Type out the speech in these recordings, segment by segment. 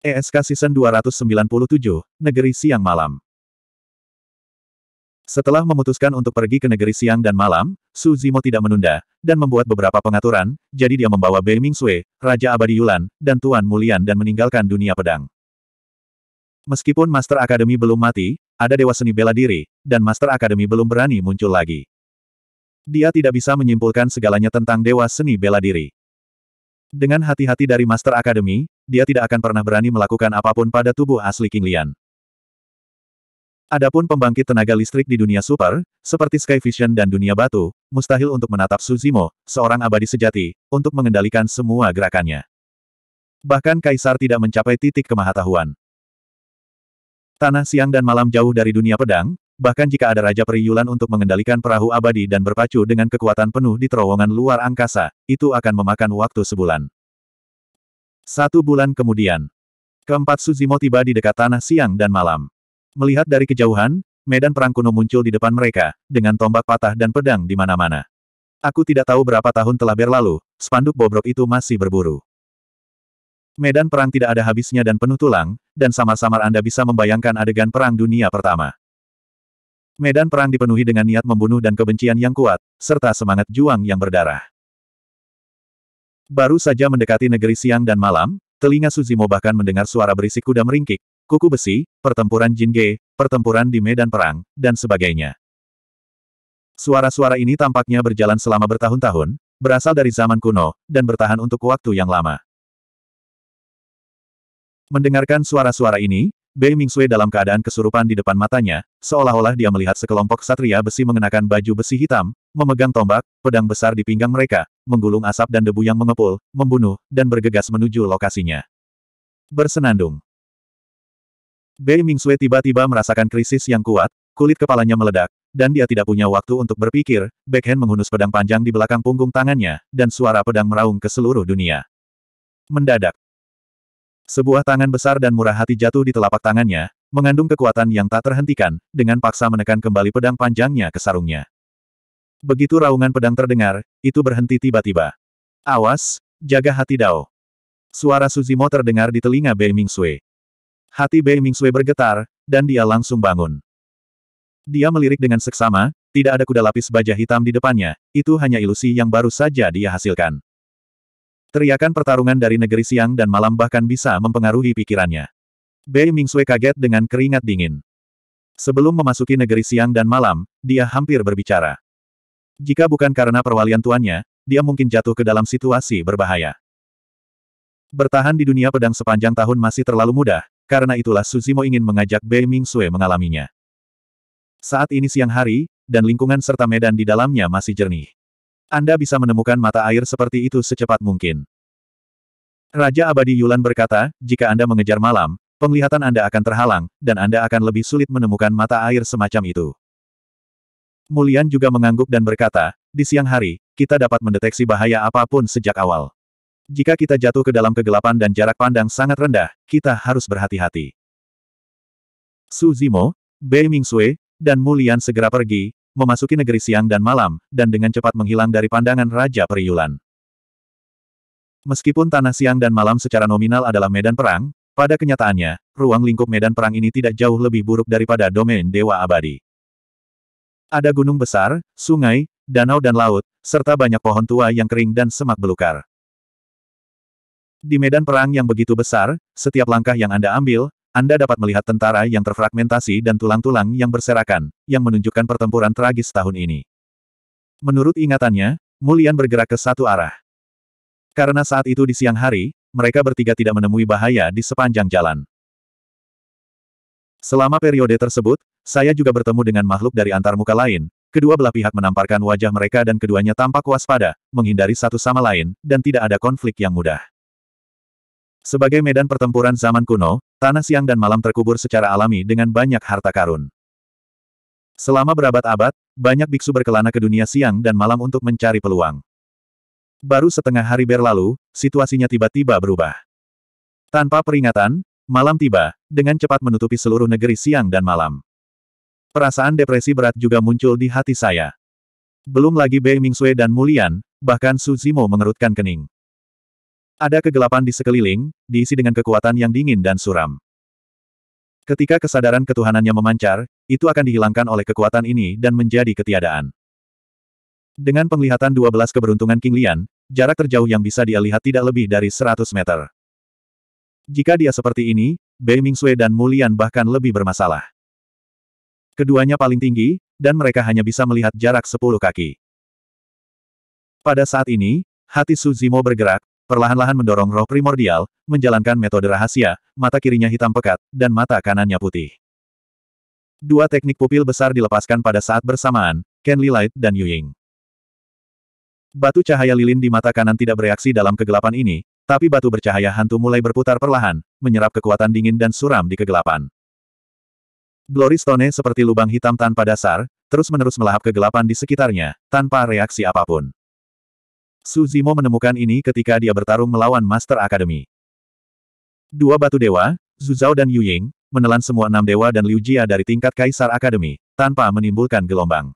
ESK Season 297, Negeri Siang Malam. Setelah memutuskan untuk pergi ke negeri siang dan malam, Su Zimo tidak menunda, dan membuat beberapa pengaturan, jadi dia membawa Bei Mingsui, Raja Abadi Yulan, dan Tuan Mulian dan meninggalkan dunia pedang. Meskipun Master Academy belum mati, ada Dewa Seni Bela Diri, dan Master Academy belum berani muncul lagi. Dia tidak bisa menyimpulkan segalanya tentang Dewa Seni Bela Diri. Dengan hati-hati dari Master Academy, dia tidak akan pernah berani melakukan apa pun pada tubuh asli King Lian. Adapun pembangkit tenaga listrik di dunia super, seperti Sky Vision dan dunia batu, mustahil untuk menatap Suzimo, seorang abadi sejati, untuk mengendalikan semua gerakannya. Bahkan Kaisar tidak mencapai titik kemahatahuan. Tanah siang dan malam jauh dari dunia pedang, bahkan jika ada Raja Periyulan untuk mengendalikan perahu abadi dan berpacu dengan kekuatan penuh di terowongan luar angkasa, itu akan memakan waktu sebulan. Satu bulan kemudian, keempat Suzimo tiba di dekat tanah siang dan malam. Melihat dari kejauhan, medan perang kuno muncul di depan mereka, dengan tombak patah dan pedang di mana-mana. Aku tidak tahu berapa tahun telah berlalu, spanduk bobrok itu masih berburu. Medan perang tidak ada habisnya dan penuh tulang, dan samar-samar Anda bisa membayangkan adegan Perang Dunia Pertama. Medan perang dipenuhi dengan niat membunuh dan kebencian yang kuat, serta semangat juang yang berdarah. Baru saja mendekati negeri siang dan malam, telinga Suzimo bahkan mendengar suara berisik kuda meringkik, kuku besi, pertempuran Jinge, pertempuran di medan perang, dan sebagainya. Suara-suara ini tampaknya berjalan selama bertahun-tahun, berasal dari zaman kuno, dan bertahan untuk waktu yang lama. Mendengarkan suara-suara ini, Bei Mingsui dalam keadaan kesurupan di depan matanya, seolah-olah dia melihat sekelompok satria besi mengenakan baju besi hitam, memegang tombak, pedang besar di pinggang mereka, menggulung asap dan debu yang mengepul, membunuh, dan bergegas menuju lokasinya. Bersenandung. Bei Mingsui tiba-tiba merasakan krisis yang kuat, kulit kepalanya meledak, dan dia tidak punya waktu untuk berpikir, backhand menghunus pedang panjang di belakang punggung tangannya, dan suara pedang meraung ke seluruh dunia. Mendadak. Sebuah tangan besar dan murah hati jatuh di telapak tangannya, mengandung kekuatan yang tak terhentikan, dengan paksa menekan kembali pedang panjangnya ke sarungnya. Begitu raungan pedang terdengar, itu berhenti tiba-tiba. Awas, jaga hati Dao. Suara Suzimo terdengar di telinga Bei Mingsui. Hati Bei Mingsui bergetar, dan dia langsung bangun. Dia melirik dengan seksama, tidak ada kuda lapis baja hitam di depannya, itu hanya ilusi yang baru saja dia hasilkan. Teriakan pertarungan dari negeri siang dan malam bahkan bisa mempengaruhi pikirannya. Bei Mingsui kaget dengan keringat dingin. Sebelum memasuki negeri siang dan malam, dia hampir berbicara. Jika bukan karena perwalian tuannya, dia mungkin jatuh ke dalam situasi berbahaya. Bertahan di dunia pedang sepanjang tahun masih terlalu mudah, karena itulah Suzimo ingin mengajak Bei Mingsui mengalaminya. Saat ini siang hari, dan lingkungan serta medan di dalamnya masih jernih. Anda bisa menemukan mata air seperti itu secepat mungkin. Raja Abadi Yulan berkata, jika Anda mengejar malam, penglihatan Anda akan terhalang, dan Anda akan lebih sulit menemukan mata air semacam itu. Mulian juga mengangguk dan berkata, di siang hari, kita dapat mendeteksi bahaya apa pun sejak awal. Jika kita jatuh ke dalam kegelapan dan jarak pandang sangat rendah, kita harus berhati-hati. Su Zimo, Bei Mingsui, dan Mulian segera pergi, memasuki negeri siang dan malam, dan dengan cepat menghilang dari pandangan Raja Periyulan. Meskipun tanah siang dan malam secara nominal adalah medan perang, pada kenyataannya, ruang lingkup medan perang ini tidak jauh lebih buruk daripada domain Dewa Abadi. Ada gunung besar, sungai, danau dan laut, serta banyak pohon tua yang kering dan semak belukar. Di medan perang yang begitu besar, setiap langkah yang Anda ambil, Anda dapat melihat tentara yang terfragmentasi dan tulang-tulang yang berserakan, yang menunjukkan pertempuran tragis tahun ini. Menurut ingatannya, Mulian bergerak ke satu arah. Karena saat itu di siang hari, mereka bertiga tidak menemui bahaya di sepanjang jalan. Selama periode tersebut, saya juga bertemu dengan makhluk dari antar muka lain, kedua belah pihak menamparkan wajah mereka dan keduanya tampak waspada, menghindari satu sama lain, dan tidak ada konflik yang mudah. Sebagai medan pertempuran zaman kuno, tanah siang dan malam terkubur secara alami dengan banyak harta karun. Selama berabad-abad, banyak biksu berkelana ke dunia siang dan malam untuk mencari peluang. Baru setengah hari berlalu, situasinya tiba-tiba berubah. Tanpa peringatan, malam tiba, dengan cepat menutupi seluruh negeri siang dan malam. Perasaan depresi berat juga muncul di hati saya. Belum lagi Bei Mingsui dan Mulian, bahkan Su Zimo mengerutkan kening. Ada kegelapan di sekeliling, diisi dengan kekuatan yang dingin dan suram. Ketika kesadaran ketuhanannya memancar, itu akan dihilangkan oleh kekuatan ini dan menjadi ketiadaan. Dengan penglihatan 12 keberuntungan King Lian, jarak terjauh yang bisa dia lihat tidak lebih dari 100 meter. Jika dia seperti ini, Bei Mingsui dan Mulian bahkan lebih bermasalah. Keduanya paling tinggi, dan mereka hanya bisa melihat jarak 10 kaki. Pada saat ini, hati Su Zimo bergerak, perlahan-lahan mendorong roh primordial, menjalankan metode rahasia, mata kirinya hitam pekat, dan mata kanannya putih. Dua teknik pupil besar dilepaskan pada saat bersamaan, Ken Light dan Yu Ying. Batu cahaya lilin di mata kanan tidak bereaksi dalam kegelapan ini, tapi batu bercahaya hantu mulai berputar perlahan, menyerap kekuatan dingin dan suram di kegelapan. Glory Stone seperti lubang hitam tanpa dasar, terus-menerus melahap kegelapan di sekitarnya, tanpa reaksi apa pun. Su Zimo menemukan ini ketika dia bertarung melawan Master Academy. Dua batu dewa, Zhu Zhao dan Yu Ying, menelan semua enam dewa dan Liu Jia dari tingkat Kaisar Academy, tanpa menimbulkan gelombang.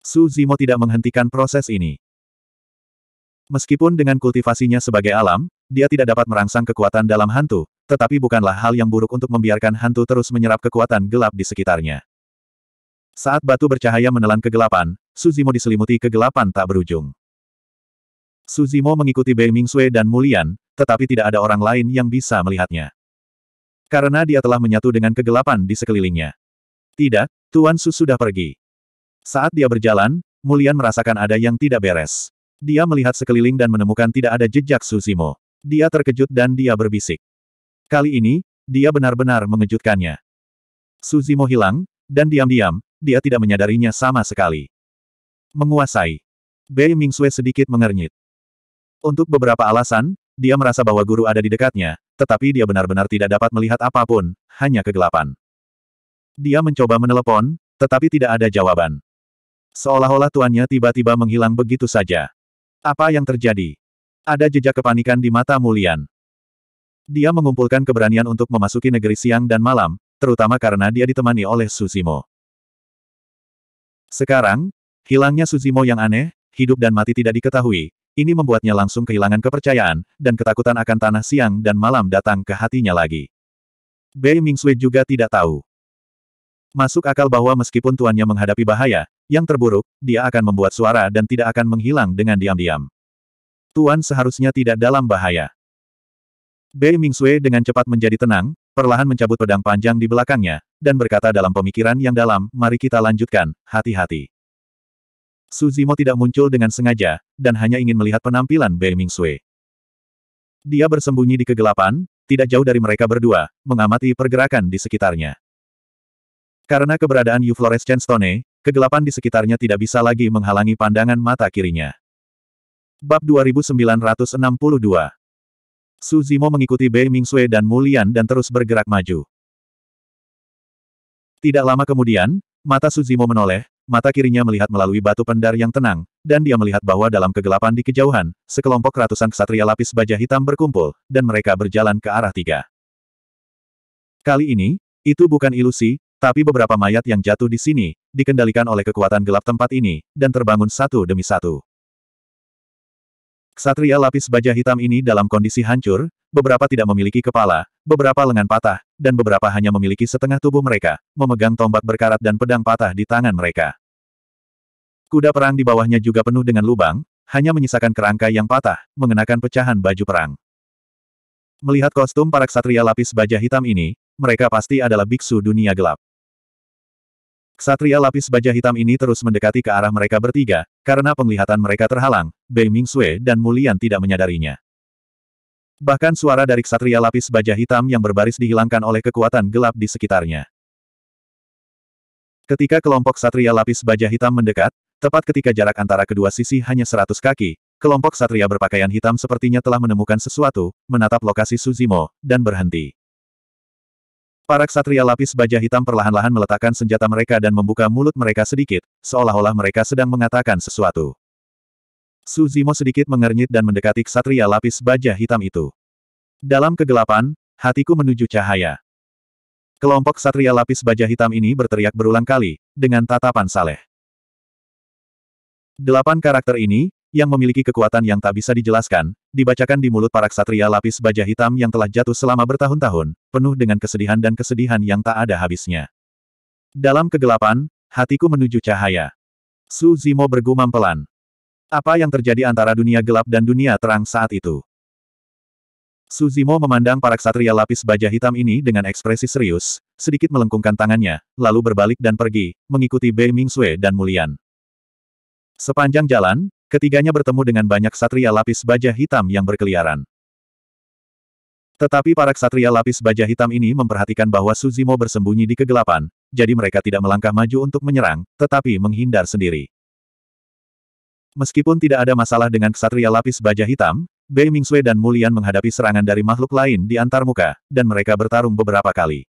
Su Zimo tidak menghentikan proses ini. Meskipun dengan kultivasinya sebagai alam, dia tidak dapat merangsang kekuatan dalam hantu, tetapi bukanlah hal yang buruk untuk membiarkan hantu terus menyerap kekuatan gelap di sekitarnya. Saat batu bercahaya menelan kegelapan, Su Zimo diselimuti kegelapan tak berujung. Suzimo mengikuti Bei Mingsui dan Mulian, tetapi tidak ada orang lain yang bisa melihatnya. Karena dia telah menyatu dengan kegelapan di sekelilingnya. Tidak, Tuan Su sudah pergi. Saat dia berjalan, Mulian merasakan ada yang tidak beres. Dia melihat sekeliling dan menemukan tidak ada jejak Suzimo. Dia terkejut dan dia berbisik. Kali ini, dia benar-benar mengejutkannya. Suzimo hilang, dan diam-diam, dia tidak menyadarinya sama sekali. Menguasai. Bei Mingsui sedikit mengernyit. Untuk beberapa alasan, dia merasa bahwa guru ada di dekatnya, tetapi dia benar-benar tidak dapat melihat apa pun, hanya kegelapan. Dia mencoba menelepon, tetapi tidak ada jawaban. Seolah-olah tuannya tiba-tiba menghilang begitu saja. Apa yang terjadi? Ada jejak kepanikan di mata Mulian. Dia mengumpulkan keberanian untuk memasuki negeri siang dan malam, terutama karena dia ditemani oleh Susimo. Sekarang, hilangnya Susimo yang aneh, hidup dan mati tidak diketahui, ini membuatnya langsung kehilangan kepercayaan, dan ketakutan akan tanah siang dan malam datang ke hatinya lagi. Bei Mingsui juga tidak tahu. Masuk akal bahwa meskipun tuannya menghadapi bahaya, yang terburuk, dia akan membuat suara dan tidak akan menghilang dengan diam-diam. Tuan seharusnya tidak dalam bahaya. Bei Mingsui dengan cepat menjadi tenang, perlahan mencabut pedang panjang di belakangnya, dan berkata dalam pemikiran yang dalam, mari kita lanjutkan, hati-hati. Su Zimo tidak muncul dengan sengaja, dan hanya ingin melihat penampilan Bei Mingsui. Dia bersembunyi di kegelapan, tidak jauh dari mereka berdua, mengamati pergerakan di sekitarnya. Karena keberadaan U Fluorescent Stone, kegelapan di sekitarnya tidak bisa lagi menghalangi pandangan mata kirinya. Bab 2962 Su Zimo mengikuti Bei Mingsui dan Mulian dan terus bergerak maju. Tidak lama kemudian, mata Su Zimo menoleh, mata kirinya melihat melalui batu pendar yang tenang, dan dia melihat bahwa dalam kegelapan di kejauhan, sekelompok ratusan ksatria lapis baja hitam berkumpul, dan mereka berjalan ke arah tiga. Kali ini, itu bukan ilusi, tapi beberapa mayat yang jatuh di sini, dikendalikan oleh kekuatan gelap tempat ini, dan terbangun satu demi satu. Ksatria lapis baja hitam ini dalam kondisi hancur, beberapa tidak memiliki kepala, beberapa lengan patah, dan beberapa hanya memiliki setengah tubuh mereka, memegang tombak berkarat dan pedang patah di tangan mereka. Kuda perang di bawahnya juga penuh dengan lubang, hanya menyisakan kerangka yang patah, mengenakan pecahan baju perang. Melihat kostum para ksatria lapis baja hitam ini, mereka pasti adalah biksu dunia gelap. Ksatria lapis baja hitam ini terus mendekati ke arah mereka bertiga, karena penglihatan mereka terhalang, Bei Mingsue dan Mulian tidak menyadarinya. Bahkan suara dari ksatria lapis baja hitam yang berbaris dihilangkan oleh kekuatan gelap di sekitarnya. Ketika kelompok ksatria lapis baja hitam mendekat, Tepat ketika jarak antara kedua sisi hanya seratus kaki, kelompok satria berpakaian hitam sepertinya telah menemukan sesuatu, menatap lokasi Suzimo, dan berhenti. Para ksatria lapis baja hitam perlahan-lahan meletakkan senjata mereka dan membuka mulut mereka sedikit, seolah-olah mereka sedang mengatakan sesuatu. Suzimo sedikit mengernyit dan mendekati ksatria lapis baja hitam itu. Dalam kegelapan, hatiku menuju cahaya. Kelompok ksatria lapis baja hitam ini berteriak berulang kali, dengan tatapan saleh. Delapan karakter ini, yang memiliki kekuatan yang tak bisa dijelaskan, dibacakan di mulut para ksatria lapis baja hitam yang telah jatuh selama bertahun-tahun, penuh dengan kesedihan dan kesedihan yang tak ada habisnya. Dalam kegelapan, hatiku menuju cahaya. Su Zimo bergumam pelan. Apa yang terjadi antara dunia gelap dan dunia terang saat itu? Suzimo memandang para ksatria lapis baja hitam ini dengan ekspresi serius, sedikit melengkungkan tangannya, lalu berbalik dan pergi, mengikuti Bei Mingsue dan Mulian. Sepanjang jalan, ketiganya bertemu dengan banyak ksatria lapis baja hitam yang berkeliaran. Tetapi para ksatria lapis baja hitam ini memperhatikan bahwa Suzimo bersembunyi di kegelapan, jadi mereka tidak melangkah maju untuk menyerang, tetapi menghindar sendiri. Meskipun tidak ada masalah dengan ksatria lapis baja hitam, Bei Mingsue dan Mulian menghadapi serangan dari makhluk lain di antarmuka, dan mereka bertarung beberapa kali.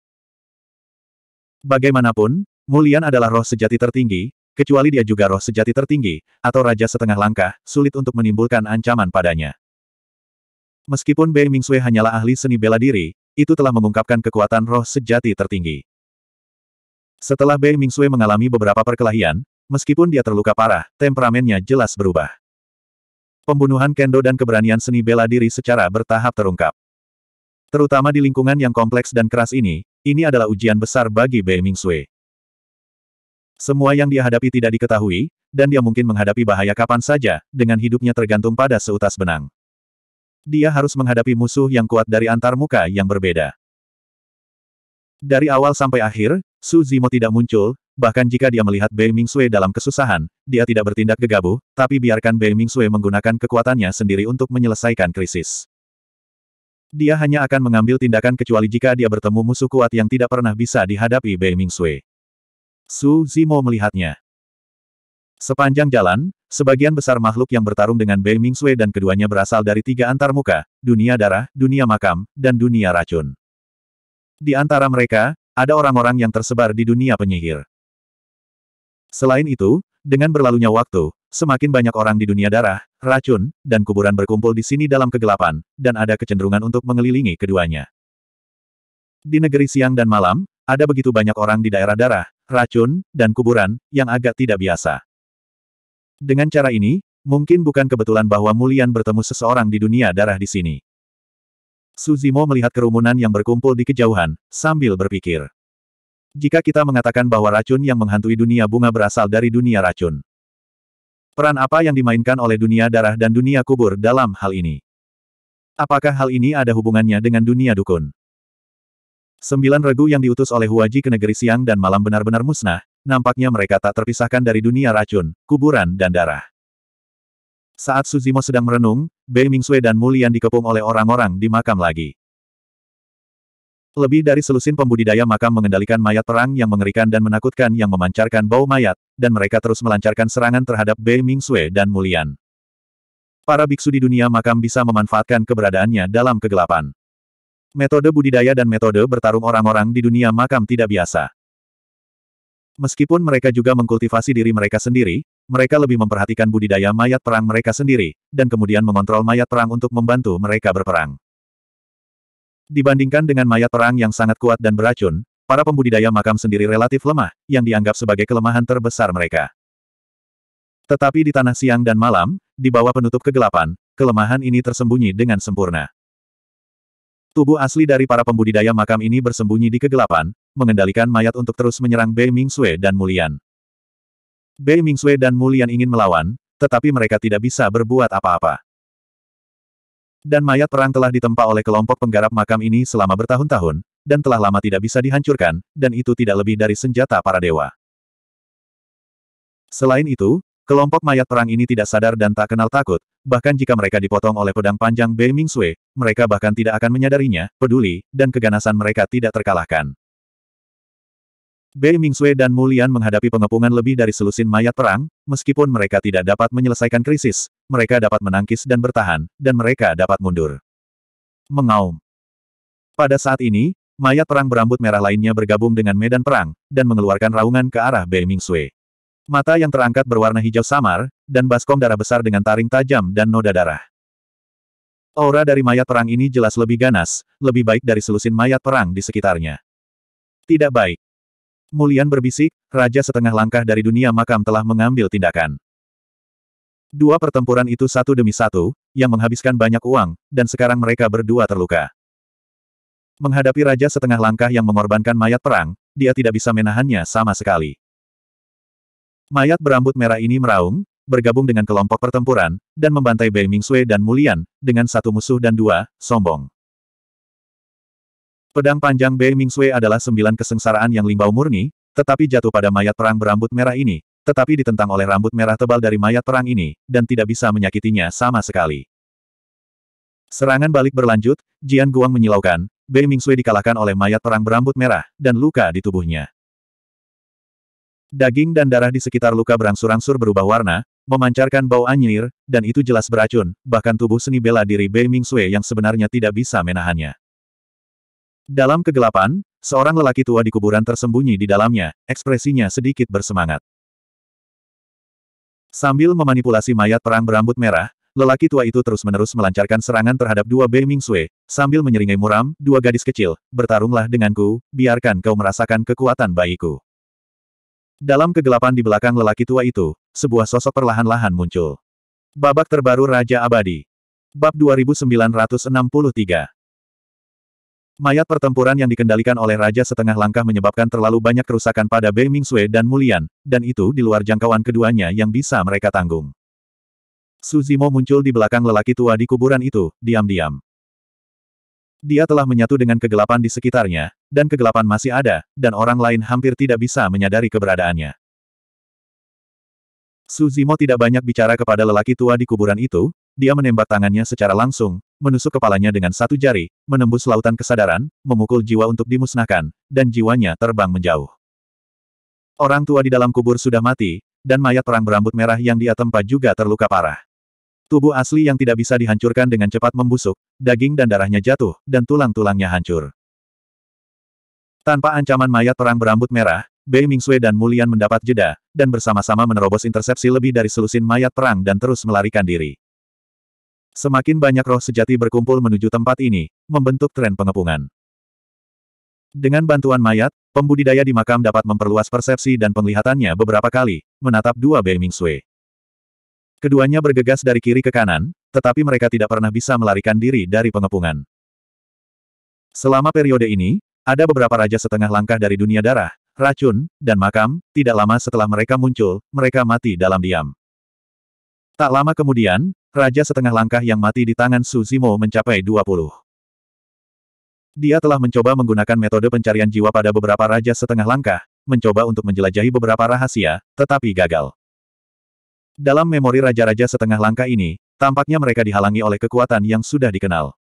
Bagaimanapun, Mulian adalah roh sejati tertinggi, kecuali dia juga roh sejati tertinggi, atau raja setengah langkah, sulit untuk menimbulkan ancaman padanya. Meskipun Bei Mingsue hanyalah ahli seni bela diri, itu telah mengungkapkan kekuatan roh sejati tertinggi. Setelah Bei Mingsue mengalami beberapa perkelahian, meskipun dia terluka parah, temperamennya jelas berubah. Pembunuhan kendo dan keberanian seni bela diri secara bertahap terungkap. Terutama di lingkungan yang kompleks dan keras ini, ini adalah ujian besar bagi Bei Mingsui. Semua yang dia hadapi tidak diketahui, dan dia mungkin menghadapi bahaya kapan saja, dengan hidupnya tergantung pada seutas benang. Dia harus menghadapi musuh yang kuat dari antar muka yang berbeda. Dari awal sampai akhir, Su Zimo tidak muncul, Bahkan jika dia melihat Bei Mingsui dalam kesusahan, dia tidak bertindak gegabah, tapi biarkan Bei Mingsui menggunakan kekuatannya sendiri untuk menyelesaikan krisis. Dia hanya akan mengambil tindakan kecuali jika dia bertemu musuh kuat yang tidak pernah bisa dihadapi Bei Mingsui. Su Zimo melihatnya. Sepanjang jalan, sebagian besar makhluk yang bertarung dengan Bei Mingsui dan keduanya berasal dari tiga antarmuka, dunia darah, dunia makam, dan dunia racun. Di antara mereka, ada orang-orang yang tersebar di dunia penyihir. Selain itu, dengan berlalunya waktu, semakin banyak orang di dunia darah, racun, dan kuburan berkumpul di sini dalam kegelapan, dan ada kecenderungan untuk mengelilingi keduanya. Di negeri siang dan malam, ada begitu banyak orang di daerah darah, racun, dan kuburan, yang agak tidak biasa. Dengan cara ini, mungkin bukan kebetulan bahwa Mulian bertemu seseorang di dunia darah di sini. Suzimo melihat kerumunan yang berkumpul di kejauhan, sambil berpikir. Jika kita mengatakan bahwa racun yang menghantui dunia bunga berasal dari dunia racun. Peran apa yang dimainkan oleh dunia darah dan dunia kubur dalam hal ini? Apakah hal ini ada hubungannya dengan dunia dukun? Sembilan regu yang diutus oleh Huaji ke negeri siang dan malam benar-benar musnah, nampaknya mereka tak terpisahkan dari dunia racun, kuburan dan darah. Saat Suzimo sedang merenung, Bei Mingsue dan Mulian dikepung oleh orang-orang di makam lagi. Lebih dari selusin pembudidaya makam mengendalikan mayat perang yang mengerikan dan menakutkan yang memancarkan bau mayat, dan mereka terus melancarkan serangan terhadap Bei Mingsue dan Mulian. Para biksu di dunia makam bisa memanfaatkan keberadaannya dalam kegelapan. Metode budidaya dan metode bertarung orang-orang di dunia makam tidak biasa. Meskipun mereka juga mengkultivasi diri mereka sendiri, mereka lebih memperhatikan budidaya mayat perang mereka sendiri, dan kemudian mengontrol mayat perang untuk membantu mereka berperang. Dibandingkan dengan mayat perang yang sangat kuat dan beracun, para pembudidaya makam sendiri relatif lemah, yang dianggap sebagai kelemahan terbesar mereka. Tetapi di tanah siang dan malam, di bawah penutup kegelapan, kelemahan ini tersembunyi dengan sempurna. Tubuh asli dari para pembudidaya makam ini bersembunyi di kegelapan, mengendalikan mayat untuk terus menyerang Bei Mingsue dan Mulian. Bei Mingsue dan Mulian ingin melawan, tetapi mereka tidak bisa berbuat apa-apa. Dan mayat perang telah ditempa oleh kelompok penggarap makam ini selama bertahun-tahun, dan telah lama tidak bisa dihancurkan, dan itu tidak lebih dari senjata para dewa. Selain itu, kelompok mayat perang ini tidak sadar dan tak kenal takut, bahkan jika mereka dipotong oleh pedang panjang Bei Mingsui, mereka bahkan tidak akan menyadarinya, peduli, dan keganasan mereka tidak terkalahkan. Bei Mingsue dan Mulian menghadapi pengepungan lebih dari selusin mayat perang, meskipun mereka tidak dapat menyelesaikan krisis, mereka dapat menangkis dan bertahan, dan mereka dapat mundur. Mengaum. Pada saat ini, mayat perang berambut merah lainnya bergabung dengan medan perang, dan mengeluarkan raungan ke arah Bei Mingsue. Mata yang terangkat berwarna hijau samar, dan baskom darah besar dengan taring tajam dan noda darah. Aura dari mayat perang ini jelas lebih ganas, lebih baik dari selusin mayat perang di sekitarnya. Tidak baik. Mulian berbisik, Raja setengah langkah dari dunia makam telah mengambil tindakan. Dua pertempuran itu satu demi satu, yang menghabiskan banyak uang, dan sekarang mereka berdua terluka. Menghadapi raja setengah langkah yang mengorbankan mayat perang, dia tidak bisa menahannya sama sekali. Mayat berambut merah ini meraung, bergabung dengan kelompok pertempuran, dan membantai Bei Mingsui dan Mulian, dengan satu musuh dan dua, sombong. Pedang panjang Bei Mingsui adalah sembilan kesengsaraan yang limbau murni, tetapi jatuh pada mayat perang berambut merah ini, tetapi ditentang oleh rambut merah tebal dari mayat perang ini, dan tidak bisa menyakitinya sama sekali. Serangan balik berlanjut, Jian Guang menyilaukan, Bei Mingsui dikalahkan oleh mayat perang berambut merah, dan luka di tubuhnya. Daging dan darah di sekitar luka berangsur-angsur berubah warna, memancarkan bau anyir, dan itu jelas beracun, bahkan tubuh seni bela diri Bei Mingsui yang sebenarnya tidak bisa menahannya. Dalam kegelapan, seorang lelaki tua di kuburan tersembunyi di dalamnya, ekspresinya sedikit bersemangat. Sambil memanipulasi mayat perang berambut merah, lelaki tua itu terus-menerus melancarkan serangan terhadap dua Bei Mingsui, sambil menyeringai muram, dua gadis kecil, bertarunglah denganku, biarkan kau merasakan kekuatan bayiku. Dalam kegelapan di belakang lelaki tua itu, sebuah sosok perlahan-lahan muncul. Babak terbaru Raja Abadi. Bab 2963 Mayat pertempuran yang dikendalikan oleh Raja Setengah Langkah menyebabkan terlalu banyak kerusakan pada Bei Mingsui dan Mulian, dan itu di luar jangkauan keduanya yang bisa mereka tanggung. Suzimo muncul di belakang lelaki tua di kuburan itu, diam-diam. Dia telah menyatu dengan kegelapan di sekitarnya, dan kegelapan masih ada, dan orang lain hampir tidak bisa menyadari keberadaannya. Suzimo tidak banyak bicara kepada lelaki tua di kuburan itu, dia menembak tangannya secara langsung, menusuk kepalanya dengan satu jari, menembus lautan kesadaran, memukul jiwa untuk dimusnahkan, dan jiwanya terbang menjauh. Orang tua di dalam kubur sudah mati, dan mayat perang berambut merah yang dia tempat juga terluka parah. Tubuh asli yang tidak bisa dihancurkan dengan cepat membusuk, daging dan darahnya jatuh, dan tulang-tulangnya hancur. Tanpa ancaman mayat perang berambut merah, Bei Mingsui dan Mulian mendapat jeda, dan bersama-sama menerobos intersepsi lebih dari selusin mayat perang dan terus melarikan diri. Semakin banyak roh sejati berkumpul menuju tempat ini, membentuk tren pengepungan. Dengan bantuan mayat, pembudidaya di makam dapat memperluas persepsi dan penglihatannya beberapa kali, menatap dua Bei Mingsui. Keduanya bergegas dari kiri ke kanan, tetapi mereka tidak pernah bisa melarikan diri dari pengepungan. Selama periode ini, ada beberapa raja setengah langkah dari dunia darah, racun, dan makam, tidak lama setelah mereka muncul, mereka mati dalam diam. Tak lama kemudian, Raja setengah langkah yang mati di tangan Su Zimo mencapai 20. Dia telah mencoba menggunakan metode pencarian jiwa pada beberapa raja setengah langkah, mencoba untuk menjelajahi beberapa rahasia, tetapi gagal. Dalam memori raja-raja setengah langkah ini, tampaknya mereka dihalangi oleh kekuatan yang sudah dikenal.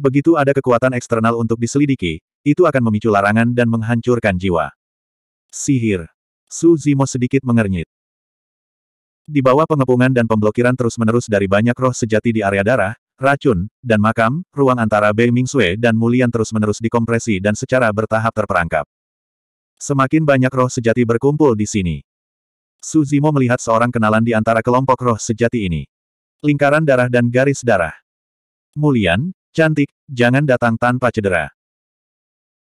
Begitu ada kekuatan eksternal untuk diselidiki, itu akan memicu larangan dan menghancurkan jiwa. Sihir. Su Zimo sedikit mengernyit. Di bawah pengepungan dan pemblokiran terus-menerus dari banyak roh sejati di area darah, racun, dan makam, ruang antara Bei Mingsui dan Mulian terus-menerus dikompresi dan secara bertahap terperangkap. Semakin banyak roh sejati berkumpul di sini. Su Zimo melihat seorang kenalan di antara kelompok roh sejati ini. Lingkaran darah dan garis darah. Mulian, cantik, jangan datang tanpa cedera.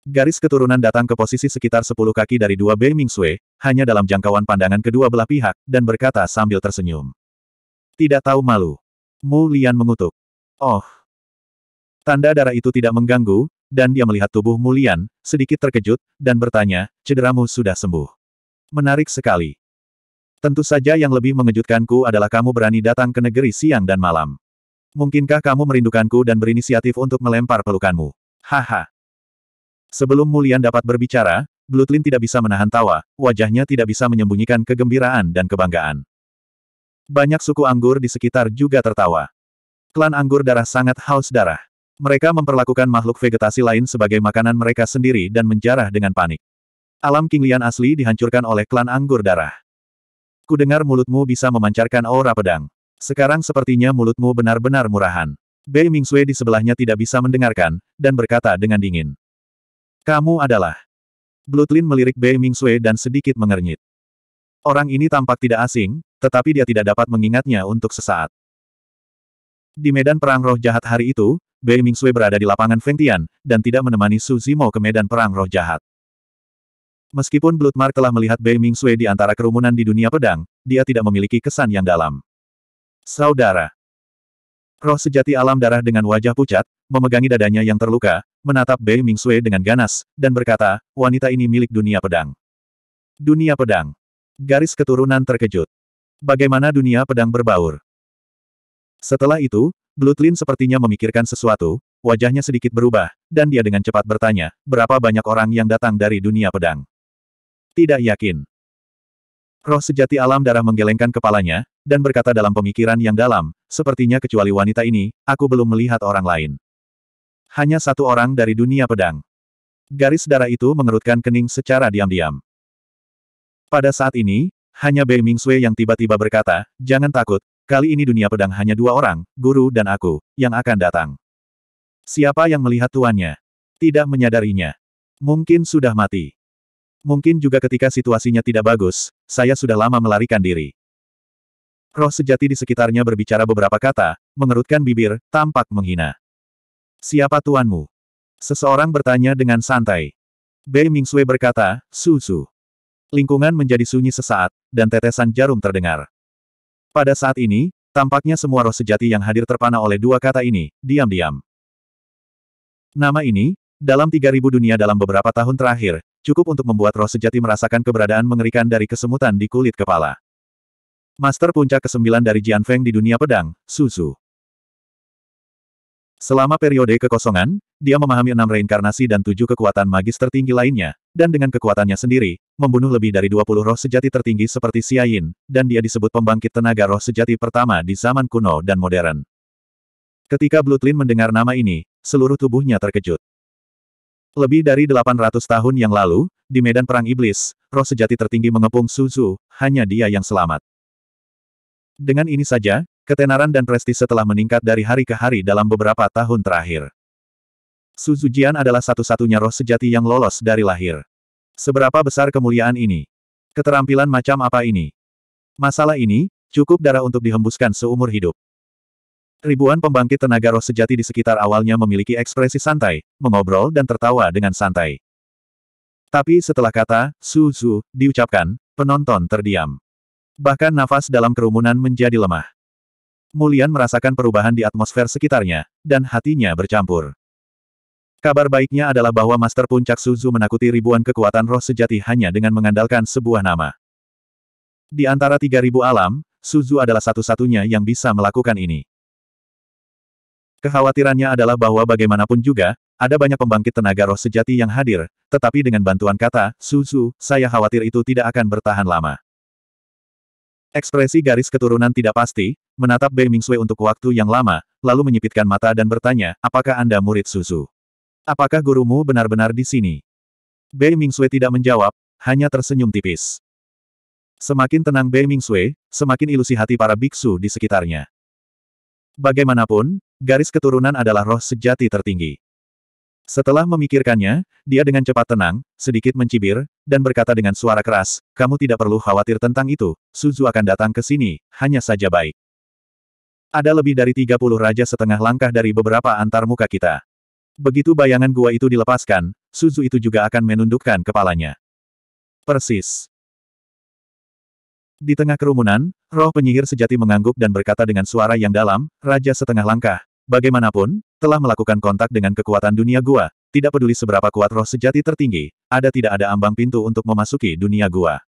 Garis keturunan datang ke posisi sekitar 10 kaki dari dua Bei Mingsui, hanya dalam jangkauan pandangan kedua belah pihak, dan berkata sambil tersenyum. Tidak tahu malu. Mu Lian mengutuk. Oh. Tanda darah itu tidak mengganggu, dan dia melihat tubuh Mu Lian, sedikit terkejut, dan bertanya, cederamu sudah sembuh. Menarik sekali. Tentu saja yang lebih mengejutkanku adalah kamu berani datang ke negeri siang dan malam. Mungkinkah kamu merindukanku dan berinisiatif untuk melempar pelukanmu? Haha. Sebelum Mulian dapat berbicara, Blutlin tidak bisa menahan tawa, wajahnya tidak bisa menyembunyikan kegembiraan dan kebanggaan. Banyak suku anggur di sekitar juga tertawa. Klan anggur darah sangat haus darah. Mereka memperlakukan makhluk vegetasi lain sebagai makanan mereka sendiri dan menjarah dengan panik. Alam Kinglian asli dihancurkan oleh klan anggur darah. Kudengar mulutmu bisa memancarkan aura pedang. Sekarang sepertinya mulutmu benar-benar murahan. Bei Mingsui di sebelahnya tidak bisa mendengarkan, dan berkata dengan dingin. Kamu adalah. Blutlin melirik Bei Mingsui dan sedikit mengernyit. Orang ini tampak tidak asing, tetapi dia tidak dapat mengingatnya untuk sesaat. Di medan perang roh jahat hari itu, Bei Mingsui berada di lapangan Fengtian, dan tidak menemani Su Zimo ke medan perang roh jahat. Meskipun Bloodmark telah melihat Bei Mingsui di antara kerumunan di dunia pedang, dia tidak memiliki kesan yang dalam. Saudara. Roh sejati alam darah dengan wajah pucat, memegangi dadanya yang terluka, menatap Bei Mingsui dengan ganas, dan berkata, wanita ini milik dunia pedang. Dunia pedang. Garis keturunan terkejut. Bagaimana dunia pedang berbaur? Setelah itu, Bloodlin sepertinya memikirkan sesuatu, wajahnya sedikit berubah, dan dia dengan cepat bertanya, berapa banyak orang yang datang dari dunia pedang? Tidak yakin. Roh sejati alam darah menggelengkan kepalanya, dan berkata dalam pemikiran yang dalam, sepertinya kecuali wanita ini, aku belum melihat orang lain. Hanya satu orang dari dunia pedang. Garis darah itu mengerutkan kening secara diam-diam. Pada saat ini, hanya Bei Mingsui yang tiba-tiba berkata, jangan takut, kali ini dunia pedang hanya dua orang, guru dan aku, yang akan datang. Siapa yang melihat tuannya? Tidak menyadarinya. Mungkin sudah mati. Mungkin juga ketika situasinya tidak bagus, saya sudah lama melarikan diri. Roh sejati di sekitarnya berbicara beberapa kata, mengerutkan bibir, tampak menghina. Siapa tuanmu? Seseorang bertanya dengan santai. Bei Mingsui berkata, Susu. Lingkungan menjadi sunyi sesaat, dan tetesan jarum terdengar. Pada saat ini, tampaknya semua roh sejati yang hadir terpana oleh dua kata ini, diam-diam. Nama ini, dalam 3000 dunia dalam beberapa tahun terakhir, cukup untuk membuat roh sejati merasakan keberadaan mengerikan dari kesemutan di kulit kepala. Master puncak kesembilan dari Jian Feng di dunia pedang, Susu. Selama periode kekosongan, dia memahami enam reinkarnasi dan tujuh kekuatan magis tertinggi lainnya, dan dengan kekuatannya sendiri, membunuh lebih dari 20 roh sejati tertinggi seperti Xia Yin, dan dia disebut pembangkit tenaga roh sejati pertama di zaman kuno dan modern. Ketika Bloodlin mendengar nama ini, seluruh tubuhnya terkejut. Lebih dari 800 tahun yang lalu, di medan perang iblis, roh sejati tertinggi mengepung Suzu, hanya dia yang selamat. Dengan ini saja, ketenaran dan prestise telah meningkat dari hari ke hari dalam beberapa tahun terakhir. Suzu Jian adalah satu-satunya roh sejati yang lolos dari lahir. Seberapa besar kemuliaan ini? Keterampilan macam apa ini? Masalah ini, cukup darah untuk dihembuskan seumur hidup. Ribuan pembangkit tenaga roh sejati di sekitar awalnya memiliki ekspresi santai, mengobrol dan tertawa dengan santai. Tapi setelah kata, Su Su, diucapkan, penonton terdiam. Bahkan nafas dalam kerumunan menjadi lemah. Mulian merasakan perubahan di atmosfer sekitarnya, dan hatinya bercampur. Kabar baiknya adalah bahwa Master Puncak Suzu menakuti ribuan kekuatan roh sejati hanya dengan mengandalkan sebuah nama. Di antara 3000 alam, Suzu adalah satu-satunya yang bisa melakukan ini. Kekhawatirannya adalah bahwa bagaimanapun juga, ada banyak pembangkit tenaga roh sejati yang hadir, tetapi dengan bantuan kata, Susu, saya khawatir itu tidak akan bertahan lama. Ekspresi garis keturunan tidak pasti, menatap Bei Mingsui untuk waktu yang lama, lalu menyipitkan mata dan bertanya, apakah Anda murid Susu? Apakah gurumu benar-benar di sini? Bei Mingsui tidak menjawab, hanya tersenyum tipis. Semakin tenang Bei Mingsui, semakin ilusi hati para biksu di sekitarnya. Bagaimanapun, garis keturunan adalah roh sejati tertinggi. Setelah memikirkannya, dia dengan cepat tenang, sedikit mencibir, dan berkata dengan suara keras, kamu tidak perlu khawatir tentang itu, Suzu akan datang ke sini, hanya saja baik. Ada lebih dari 30 raja setengah langkah dari beberapa antar muka kita. Begitu bayangan gua itu dilepaskan, Suzu itu juga akan menundukkan kepalanya. Persis. Di tengah kerumunan, roh penyihir sejati mengangguk dan berkata dengan suara yang dalam, Raja setengah langkah, Bagaimanapun, telah melakukan kontak dengan kekuatan dunia gua, tidak peduli seberapa kuat roh sejati tertinggi, ada tidak ada ambang pintu untuk memasuki dunia gua.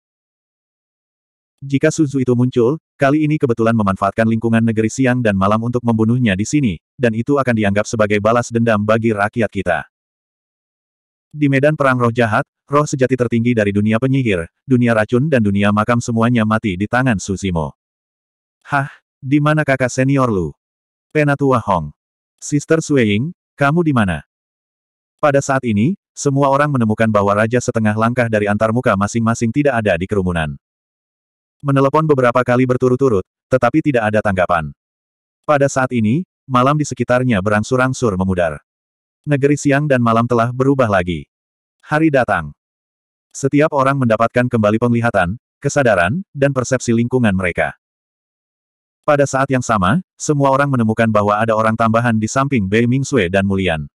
Jika Suzu itu muncul, kali ini kebetulan memanfaatkan lingkungan negeri siang dan malam untuk membunuhnya di sini, dan itu akan dianggap sebagai balas dendam bagi rakyat kita. Di medan perang roh jahat, roh sejati tertinggi dari dunia penyihir, dunia racun dan dunia makam semuanya mati di tangan Susimo. Hah, di mana kakak senior lu? Penatua Hong. Sister Sueying, kamu di mana? Pada saat ini, semua orang menemukan bahwa Raja setengah langkah dari antar muka masing-masing tidak ada di kerumunan. Menelepon beberapa kali berturut-turut, tetapi tidak ada tanggapan. Pada saat ini, malam di sekitarnya berangsur-angsur memudar. Negeri siang dan malam telah berubah lagi. Hari datang. Setiap orang mendapatkan kembali penglihatan, kesadaran, dan persepsi lingkungan mereka. Pada saat yang sama, semua orang menemukan bahwa ada orang tambahan di samping Bei Mingsue dan Mulian.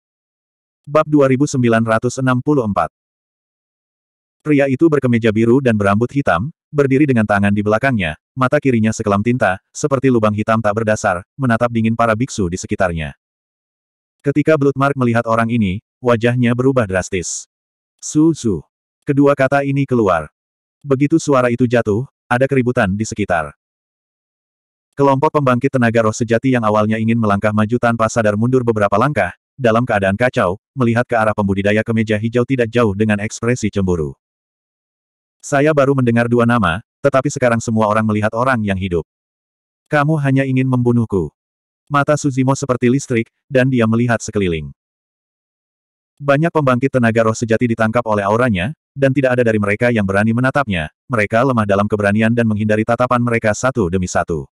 Bab 2964 Pria itu berkemeja biru dan berambut hitam, berdiri dengan tangan di belakangnya, mata kirinya sekelam tinta, seperti lubang hitam tak berdasar, menatap dingin para biksu di sekitarnya. Ketika Bloodmark melihat orang ini, wajahnya berubah drastis. Su-su. Kedua kata ini keluar. Begitu suara itu jatuh, ada keributan di sekitar. Kelompok pembangkit tenaga roh sejati yang awalnya ingin melangkah maju tanpa sadar mundur beberapa langkah, dalam keadaan kacau, melihat ke arah pembudidaya kemeja hijau tidak jauh dengan ekspresi cemburu. Saya baru mendengar dua nama, tetapi sekarang semua orang melihat orang yang hidup. Kamu hanya ingin membunuhku. Mata Suzimo seperti listrik, dan dia melihat sekeliling. Banyak pembangkit tenaga roh sejati ditangkap oleh auranya, dan tidak ada dari mereka yang berani menatapnya, mereka lemah dalam keberanian dan menghindari tatapan mereka satu demi satu.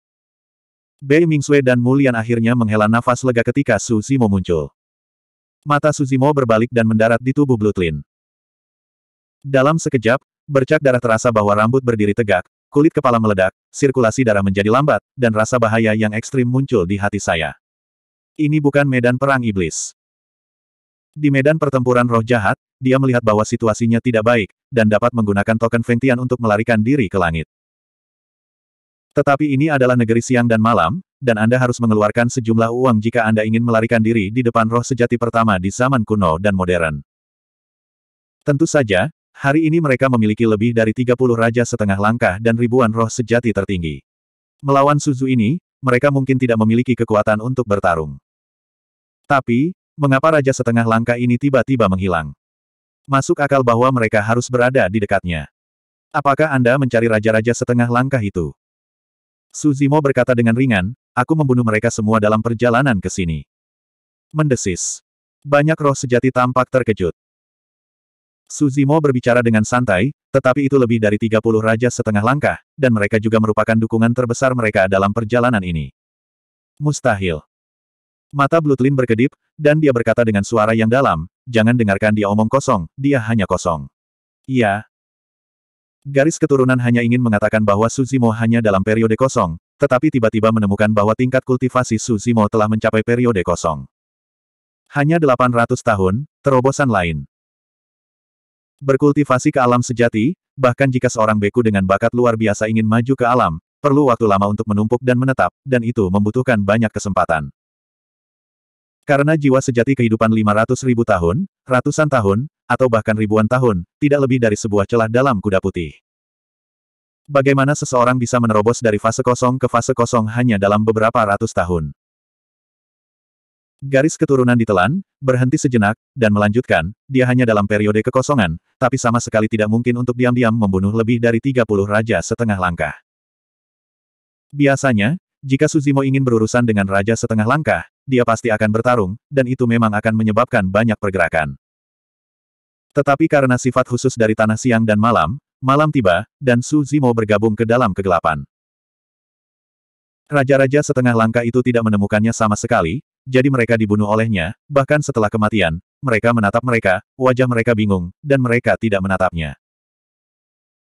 Bei Mingsui dan Mulian akhirnya menghela nafas lega ketika Su Zimo muncul. Mata Suzimo berbalik dan mendarat di tubuh Blutlin. Dalam sekejap, bercak darah terasa bahwa rambut berdiri tegak, Kulit kepala meledak, sirkulasi darah menjadi lambat, dan rasa bahaya yang ekstrim muncul di hati saya. Ini bukan medan perang iblis. Di medan pertempuran roh jahat, dia melihat bahwa situasinya tidak baik, dan dapat menggunakan token Fengtian untuk melarikan diri ke langit. Tetapi ini adalah negeri siang dan malam, dan Anda harus mengeluarkan sejumlah uang jika Anda ingin melarikan diri di depan roh sejati pertama di zaman kuno dan modern. Tentu saja, Hari ini mereka memiliki lebih dari 30 raja setengah langkah dan ribuan roh sejati tertinggi. Melawan Suzu ini, mereka mungkin tidak memiliki kekuatan untuk bertarung. Tapi, mengapa raja setengah langkah ini tiba-tiba menghilang? Masuk akal bahwa mereka harus berada di dekatnya. Apakah Anda mencari raja-raja setengah langkah itu? Suzimo berkata dengan ringan, aku membunuh mereka semua dalam perjalanan ke sini. Mendesis. Banyak roh sejati tampak terkejut. Suzimo berbicara dengan santai, tetapi itu lebih dari 30 raja setengah langkah, dan mereka juga merupakan dukungan terbesar mereka dalam perjalanan ini. Mustahil. Mata Blutlin berkedip, dan dia berkata dengan suara yang dalam, jangan dengarkan dia omong kosong, dia hanya kosong. Iya. Garis keturunan hanya ingin mengatakan bahwa Suzimo hanya dalam periode kosong, tetapi tiba-tiba menemukan bahwa tingkat kultivasi Suzimo telah mencapai periode kosong. Hanya 800 tahun, terobosan lain. Berkultivasi ke alam sejati, bahkan jika seorang beku dengan bakat luar biasa ingin maju ke alam, perlu waktu lama untuk menumpuk dan menetap, dan itu membutuhkan banyak kesempatan. Karena jiwa sejati kehidupan 500 ribu tahun, ratusan tahun, atau bahkan ribuan tahun, tidak lebih dari sebuah celah dalam kuda putih. Bagaimana seseorang bisa menerobos dari fase kosong ke fase kosong hanya dalam beberapa ratus tahun? Garis keturunan ditelan, berhenti sejenak, dan melanjutkan, dia hanya dalam periode kekosongan, tapi sama sekali tidak mungkin untuk diam-diam membunuh lebih dari 30 raja setengah langkah. Biasanya, jika Suzimo ingin berurusan dengan raja setengah langkah, dia pasti akan bertarung, dan itu memang akan menyebabkan banyak pergerakan. Tetapi karena sifat khusus dari tanah siang dan malam, malam tiba, dan Suzimo bergabung ke dalam kegelapan. Raja-raja setengah langkah itu tidak menemukannya sama sekali, jadi mereka dibunuh olehnya, bahkan setelah kematian, mereka menatap mereka, wajah mereka bingung, dan mereka tidak menatapnya.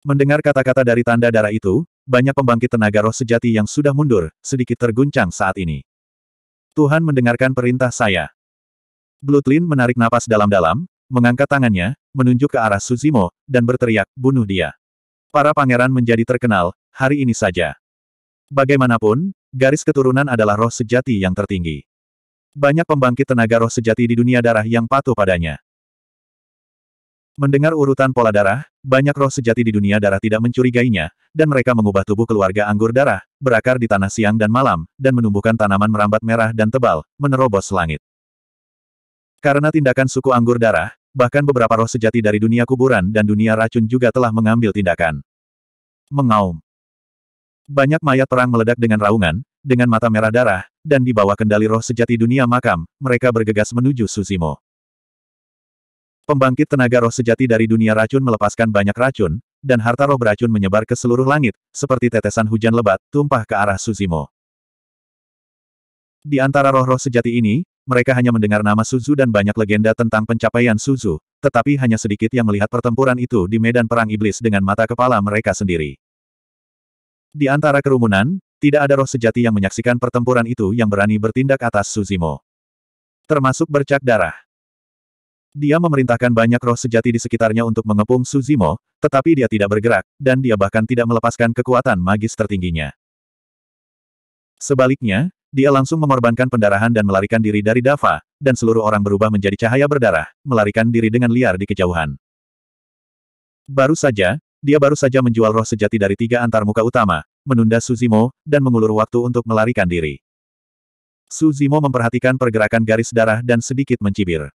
Mendengar kata-kata dari tanda darah itu, banyak pembangkit tenaga roh sejati yang sudah mundur, sedikit terguncang saat ini. Tuhan mendengarkan perintah saya. Blutlin menarik napas dalam-dalam, mengangkat tangannya, menunjuk ke arah Suzimo, dan berteriak, bunuh dia. Para pangeran menjadi terkenal, hari ini saja. Bagaimanapun, garis keturunan adalah roh sejati yang tertinggi. Banyak pembangkit tenaga roh sejati di dunia darah yang patuh padanya. Mendengar urutan pola darah, banyak roh sejati di dunia darah tidak mencurigainya, dan mereka mengubah tubuh keluarga anggur darah, berakar di tanah siang dan malam, dan menumbuhkan tanaman merambat merah dan tebal, menerobos langit. Karena tindakan suku anggur darah, bahkan beberapa roh sejati dari dunia kuburan dan dunia racun juga telah mengambil tindakan. Mengaum. Banyak mayat perang meledak dengan raungan, dengan mata merah darah, dan di bawah kendali roh sejati dunia makam, mereka bergegas menuju Susimo. Pembangkit tenaga roh sejati dari dunia racun melepaskan banyak racun, dan harta roh beracun menyebar ke seluruh langit, seperti tetesan hujan lebat, tumpah ke arah Susimo. Di antara roh-roh sejati ini, mereka hanya mendengar nama Suzu dan banyak legenda tentang pencapaian Suzu, tetapi hanya sedikit yang melihat pertempuran itu di medan perang iblis dengan mata kepala mereka sendiri. Di antara kerumunan, tidak ada roh sejati yang menyaksikan pertempuran itu yang berani bertindak atas Suzimo. Termasuk bercak darah. Dia memerintahkan banyak roh sejati di sekitarnya untuk mengepung Suzimo, tetapi dia tidak bergerak, dan dia bahkan tidak melepaskan kekuatan magis tertingginya. Sebaliknya, dia langsung mengorbankan pendarahan dan melarikan diri dari Dava, dan seluruh orang berubah menjadi cahaya berdarah, melarikan diri dengan liar di kejauhan. Baru saja, dia baru saja menjual roh sejati dari tiga antarmuka utama, menunda Suzimo, dan mengulur waktu untuk melarikan diri. Suzimo memperhatikan pergerakan garis darah dan sedikit mencibir.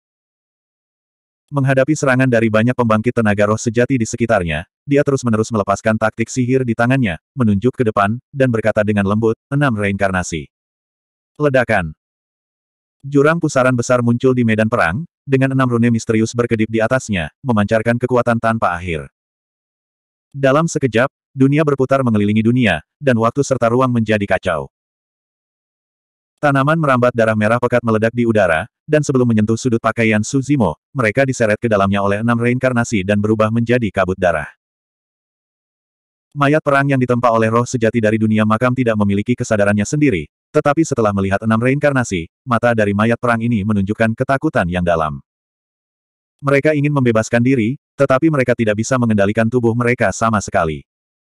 Menghadapi serangan dari banyak pembangkit tenaga roh sejati di sekitarnya, dia terus-menerus melepaskan taktik sihir di tangannya, menunjuk ke depan, dan berkata dengan lembut, enam reinkarnasi. Ledakan. Jurang pusaran besar muncul di medan perang, dengan enam rune misterius berkedip di atasnya, memancarkan kekuatan tanpa akhir. Dalam sekejap, dunia berputar mengelilingi dunia, dan waktu serta ruang menjadi kacau. Tanaman merambat darah merah pekat meledak di udara, dan sebelum menyentuh sudut pakaian Suzimo, mereka diseret ke dalamnya oleh enam reinkarnasi dan berubah menjadi kabut darah. Mayat perang yang ditempa oleh roh sejati dari dunia makam tidak memiliki kesadarannya sendiri, tetapi setelah melihat enam reinkarnasi, mata dari mayat perang ini menunjukkan ketakutan yang dalam. Mereka ingin membebaskan diri, tetapi mereka tidak bisa mengendalikan tubuh mereka sama sekali.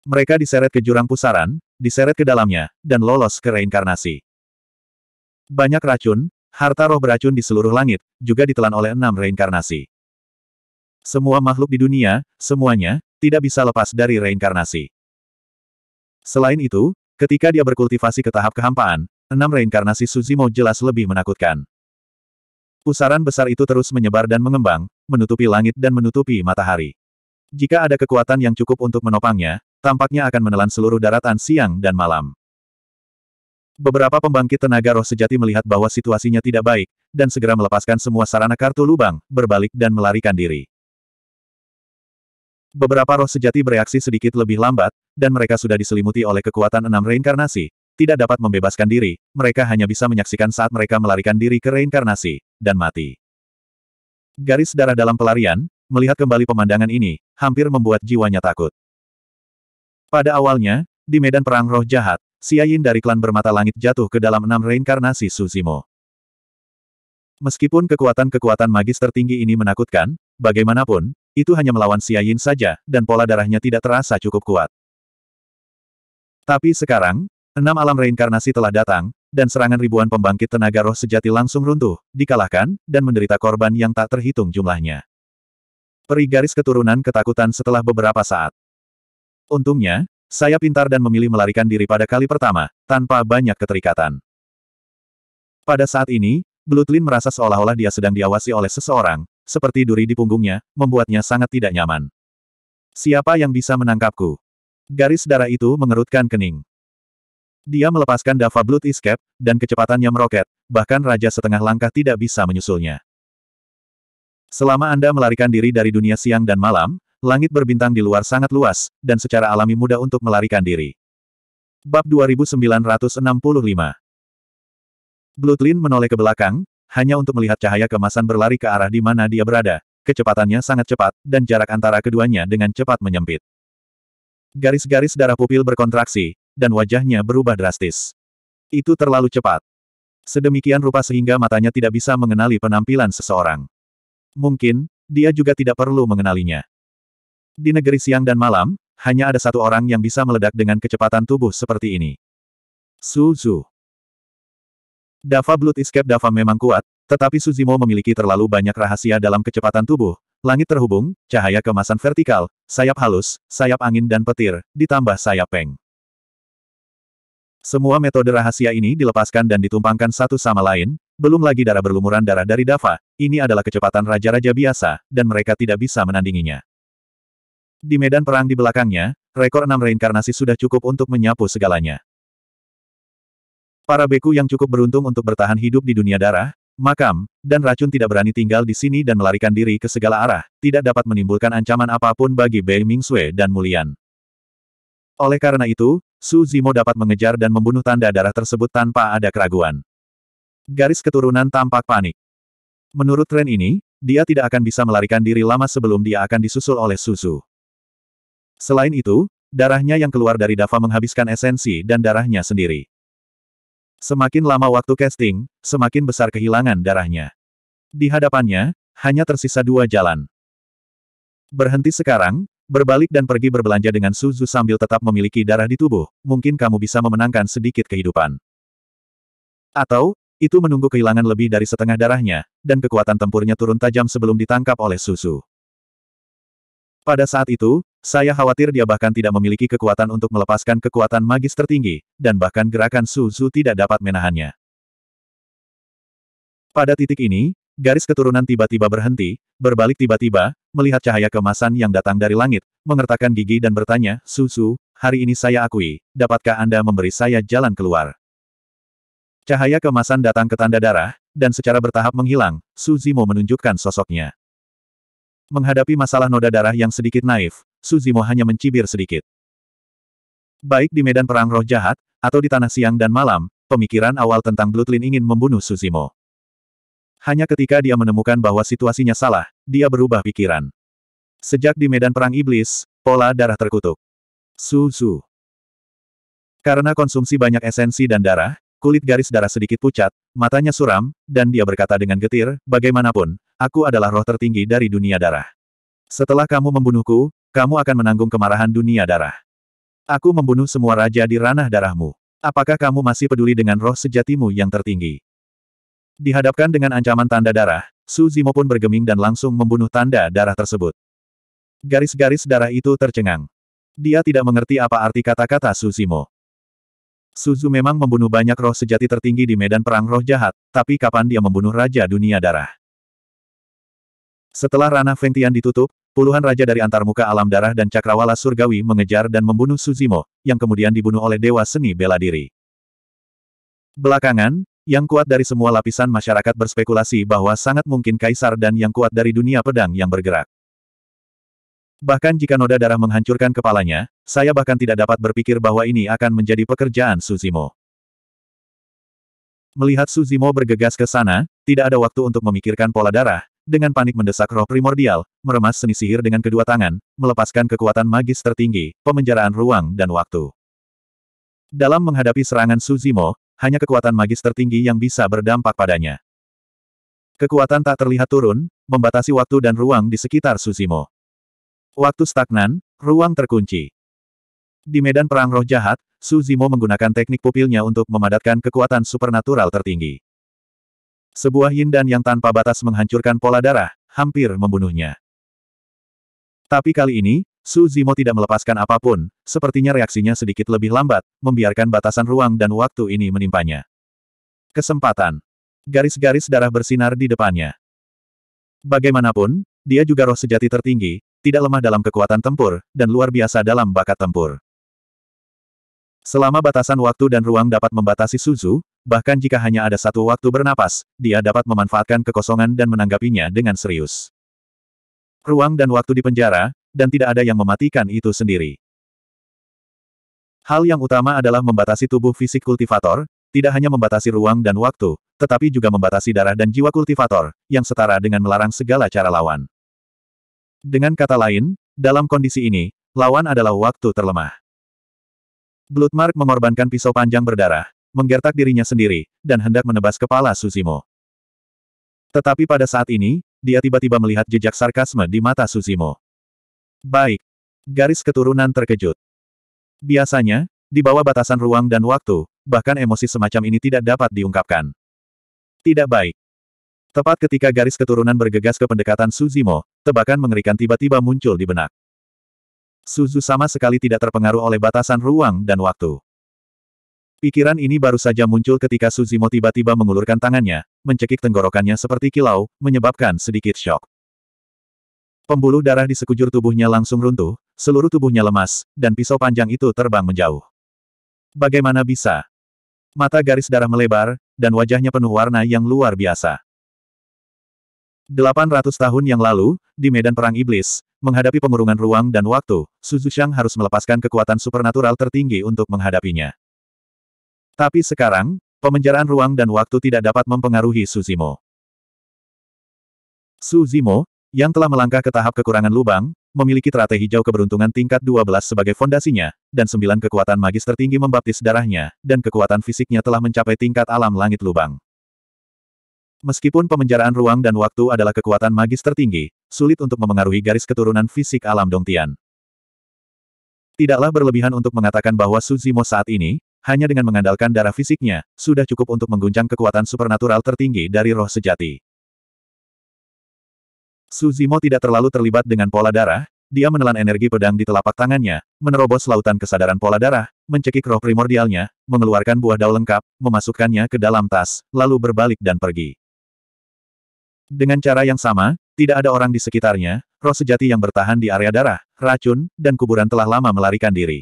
Mereka diseret ke jurang pusaran, diseret ke dalamnya, dan lolos ke reinkarnasi. Banyak racun, harta roh beracun di seluruh langit, juga ditelan oleh enam reinkarnasi. Semua makhluk di dunia, semuanya, tidak bisa lepas dari reinkarnasi. Selain itu, Ketika dia berkultivasi ke tahap kehampaan, enam reinkarnasi Suzimo jelas lebih menakutkan. Pusaran besar itu terus menyebar dan mengembang, menutupi langit dan menutupi matahari. Jika ada kekuatan yang cukup untuk menopangnya, tampaknya akan menelan seluruh daratan siang dan malam. Beberapa pembangkit tenaga roh sejati melihat bahwa situasinya tidak baik, dan segera melepaskan semua sarana kartu lubang, berbalik dan melarikan diri. Beberapa roh sejati bereaksi sedikit lebih lambat, dan mereka sudah diselimuti oleh kekuatan enam reinkarnasi, tidak dapat membebaskan diri, mereka hanya bisa menyaksikan saat mereka melarikan diri ke reinkarnasi, dan mati. Garis darah dalam pelarian, melihat kembali pemandangan ini, hampir membuat jiwanya takut. Pada awalnya, di medan perang roh jahat, Yin dari klan bermata langit jatuh ke dalam enam reinkarnasi Suzimo. Meskipun kekuatan-kekuatan magis tertinggi ini menakutkan, bagaimanapun, itu hanya melawan Xia Yin saja, dan pola darahnya tidak terasa cukup kuat. Tapi sekarang, enam alam reinkarnasi telah datang, dan serangan ribuan pembangkit tenaga roh sejati langsung runtuh, dikalahkan, dan menderita korban yang tak terhitung jumlahnya. Peri garis keturunan ketakutan setelah beberapa saat. Untungnya, saya pintar dan memilih melarikan diri pada kali pertama, tanpa banyak keterikatan. Pada saat ini, Blutlin merasa seolah-olah dia sedang diawasi oleh seseorang, seperti duri di punggungnya, membuatnya sangat tidak nyaman. Siapa yang bisa menangkapku? Garis darah itu mengerutkan kening. Dia melepaskan Dava Blood Escape, dan kecepatannya meroket, bahkan Raja setengah langkah tidak bisa menyusulnya. Selama Anda melarikan diri dari dunia siang dan malam, langit berbintang di luar sangat luas, dan secara alami mudah untuk melarikan diri. Bab 2965 Bloodlin menoleh ke belakang, hanya untuk melihat cahaya kemasan berlari ke arah di mana dia berada. Kecepatannya sangat cepat, dan jarak antara keduanya dengan cepat menyempit. Garis-garis darah pupil berkontraksi, dan wajahnya berubah drastis. Itu terlalu cepat. Sedemikian rupa sehingga matanya tidak bisa mengenali penampilan seseorang. Mungkin, dia juga tidak perlu mengenalinya. Di negeri siang dan malam, hanya ada satu orang yang bisa meledak dengan kecepatan tubuh seperti ini. Suzu. Dava Blood Escape Dava memang kuat, tetapi Suzimo memiliki terlalu banyak rahasia dalam kecepatan tubuh, langit terhubung, cahaya kemasan vertikal, sayap halus, sayap angin dan petir, ditambah sayap peng. Semua metode rahasia ini dilepaskan dan ditumpangkan satu sama lain, belum lagi darah berlumuran darah dari Dava, ini adalah kecepatan raja-raja biasa, dan mereka tidak bisa menandinginya. Di medan perang di belakangnya, rekor enam reinkarnasi sudah cukup untuk menyapu segalanya. Para beku yang cukup beruntung untuk bertahan hidup di dunia darah, makam, dan racun tidak berani tinggal di sini dan melarikan diri ke segala arah, tidak dapat menimbulkan ancaman apa pun bagi Bei Mingsui dan Mulian. Oleh karena itu, Su Zimo dapat mengejar dan membunuh tanda darah tersebut tanpa ada keraguan. Garis keturunan tampak panik. Menurut tren ini, dia tidak akan bisa melarikan diri lama sebelum dia akan disusul oleh Susu. Selain itu, darahnya yang keluar dari Dava menghabiskan esensi dan darahnya sendiri. Semakin lama waktu casting, semakin besar kehilangan darahnya. Di hadapannya, Hanya tersisa dua jalan. Berhenti sekarang, berbalik dan pergi berbelanja dengan Suzu sambil tetap memiliki darah di tubuh, mungkin kamu bisa memenangkan sedikit kehidupan. Atau, itu menunggu kehilangan lebih dari setengah darahnya, dan kekuatan tempurnya turun tajam sebelum ditangkap oleh Suzu. Pada saat itu, saya khawatir dia bahkan tidak memiliki kekuatan untuk melepaskan kekuatan magis tertinggi, dan bahkan gerakan Suzu tidak dapat menahannya. Pada titik ini, garis keturunan tiba-tiba berhenti, berbalik tiba-tiba, melihat cahaya kemasan yang datang dari langit, mengertakkan gigi dan bertanya, Susu, hari ini saya akui, dapatkah Anda memberi saya jalan keluar? Cahaya kemasan datang ke tanda darah, dan secara bertahap menghilang, Suzimo menunjukkan sosoknya. Menghadapi masalah noda darah yang sedikit naif, Suzimo hanya mencibir sedikit. Baik di medan perang roh jahat, atau di tanah siang dan malam, pemikiran awal tentang Bloodline ingin membunuh Suzimo. Hanya ketika dia menemukan bahwa situasinya salah, dia berubah pikiran. Sejak di medan perang iblis, pola darah terkutuk. Suzu. Karena konsumsi banyak esensi dan darah, kulit garis darah sedikit pucat, matanya suram, dan dia berkata dengan getir, bagaimanapun, aku adalah roh tertinggi dari dunia darah. Setelah kamu membunuhku, kamu akan menanggung kemarahan dunia darah. Aku membunuh semua raja di ranah darahmu. Apakah kamu masih peduli dengan roh sejatimu yang tertinggi? Dihadapkan dengan ancaman tanda darah, Su Zimo pun bergeming dan langsung membunuh tanda darah tersebut. Garis-garis darah itu tercengang. Dia tidak mengerti apa arti kata-kata Su Zimo. Suzu memang membunuh banyak roh sejati tertinggi di medan perang roh jahat, tapi kapan dia membunuh Raja Dunia Darah? Setelah ranah Fengtian ditutup, puluhan raja dari antarmuka alam darah dan cakrawala surgawi mengejar dan membunuh Suzimo, yang kemudian dibunuh oleh Dewa Seni Bela Diri. Belakangan, yang kuat dari semua lapisan masyarakat berspekulasi bahwa sangat mungkin kaisar dan yang kuat dari dunia pedang yang bergerak. Bahkan jika noda darah menghancurkan kepalanya, saya bahkan tidak dapat berpikir bahwa ini akan menjadi pekerjaan Suzimo. Melihat Suzimo bergegas ke sana, tidak ada waktu untuk memikirkan pola darah, dengan panik mendesak roh primordial, meremas seni sihir dengan kedua tangan, melepaskan kekuatan magis tertinggi, pemenjaraan ruang dan waktu. Dalam menghadapi serangan Suzimo, hanya kekuatan magis tertinggi yang bisa berdampak padanya. Kekuatan tak terlihat turun, membatasi waktu dan ruang di sekitar Susimo. Waktu stagnan, ruang terkunci. Di medan perang roh jahat, Suzimo menggunakan teknik pupilnya untuk memadatkan kekuatan supernatural tertinggi. Sebuah yin dan yang tanpa batas menghancurkan pola darah, hampir membunuhnya. Tapi kali ini, Su Zimo tidak melepaskan apa pun, sepertinya reaksinya sedikit lebih lambat, membiarkan batasan ruang dan waktu ini menimpanya. Kesempatan. Garis-garis darah bersinar di depannya. Bagaimanapun, dia juga roh sejati tertinggi, tidak lemah dalam kekuatan tempur, dan luar biasa dalam bakat tempur. Selama batasan waktu dan ruang dapat membatasi Suzu, bahkan jika hanya ada satu waktu bernapas, dia dapat memanfaatkan kekosongan dan menanggapinya dengan serius. Ruang dan waktu di penjara, dan tidak ada yang mematikan itu sendiri. Hal yang utama adalah membatasi tubuh fisik kultivator, tidak hanya membatasi ruang dan waktu, tetapi juga membatasi darah dan jiwa kultivator, yang setara dengan melarang segala cara lawan. Dengan kata lain, dalam kondisi ini, lawan adalah waktu terlemah. Bloodmark mengorbankan pisau panjang berdarah, menggertak dirinya sendiri, dan hendak menebas kepala Susimo. Tetapi pada saat ini, dia tiba-tiba melihat jejak sarkasme di mata Susimo. Baik. Garis keturunan terkejut. Biasanya, di bawah batasan ruang dan waktu, bahkan emosi semacam ini tidak dapat diungkapkan. Tidak baik. Tepat ketika garis keturunan bergegas ke pendekatan Suzimo, tebakan mengerikan tiba-tiba muncul di benak. Suzu sama sekali tidak terpengaruh oleh batasan ruang dan waktu. Pikiran ini baru saja muncul ketika Suzimo tiba-tiba mengulurkan tangannya, mencekik tenggorokannya seperti kilau, menyebabkan sedikit syok. Pembuluh darah di sekujur tubuhnya langsung runtuh, seluruh tubuhnya lemas, dan pisau panjang itu terbang menjauh. Bagaimana bisa? Mata garis darah melebar, dan wajahnya penuh warna yang luar biasa. 800 tahun yang lalu, di medan perang iblis, menghadapi pengurungan ruang dan waktu, Suzu Shang harus melepaskan kekuatan supernatural tertinggi untuk menghadapinya. Tapi sekarang, pemenjaraan ruang dan waktu tidak dapat mempengaruhi Suzimo. Suzimo, yang telah melangkah ke tahap kekurangan lubang, memiliki teratai hijau keberuntungan tingkat 12 sebagai fondasinya, dan sembilan kekuatan magis tertinggi membaptis darahnya, dan kekuatan fisiknya telah mencapai tingkat alam langit lubang. Meskipun pemenjaraan ruang dan waktu adalah kekuatan magis tertinggi, sulit untuk memengaruhi garis keturunan fisik alam Dongtian. Tidaklah berlebihan untuk mengatakan bahwa Suzimo saat ini, hanya dengan mengandalkan darah fisiknya, sudah cukup untuk mengguncang kekuatan supernatural tertinggi dari roh sejati. Suzimo tidak terlalu terlibat dengan pola darah, dia menelan energi pedang di telapak tangannya, menerobos lautan kesadaran pola darah, mencekik roh primordialnya, mengeluarkan buah daun lengkap, memasukkannya ke dalam tas, lalu berbalik dan pergi. Dengan cara yang sama, tidak ada orang di sekitarnya, roh sejati yang bertahan di area darah, racun, dan kuburan telah lama melarikan diri.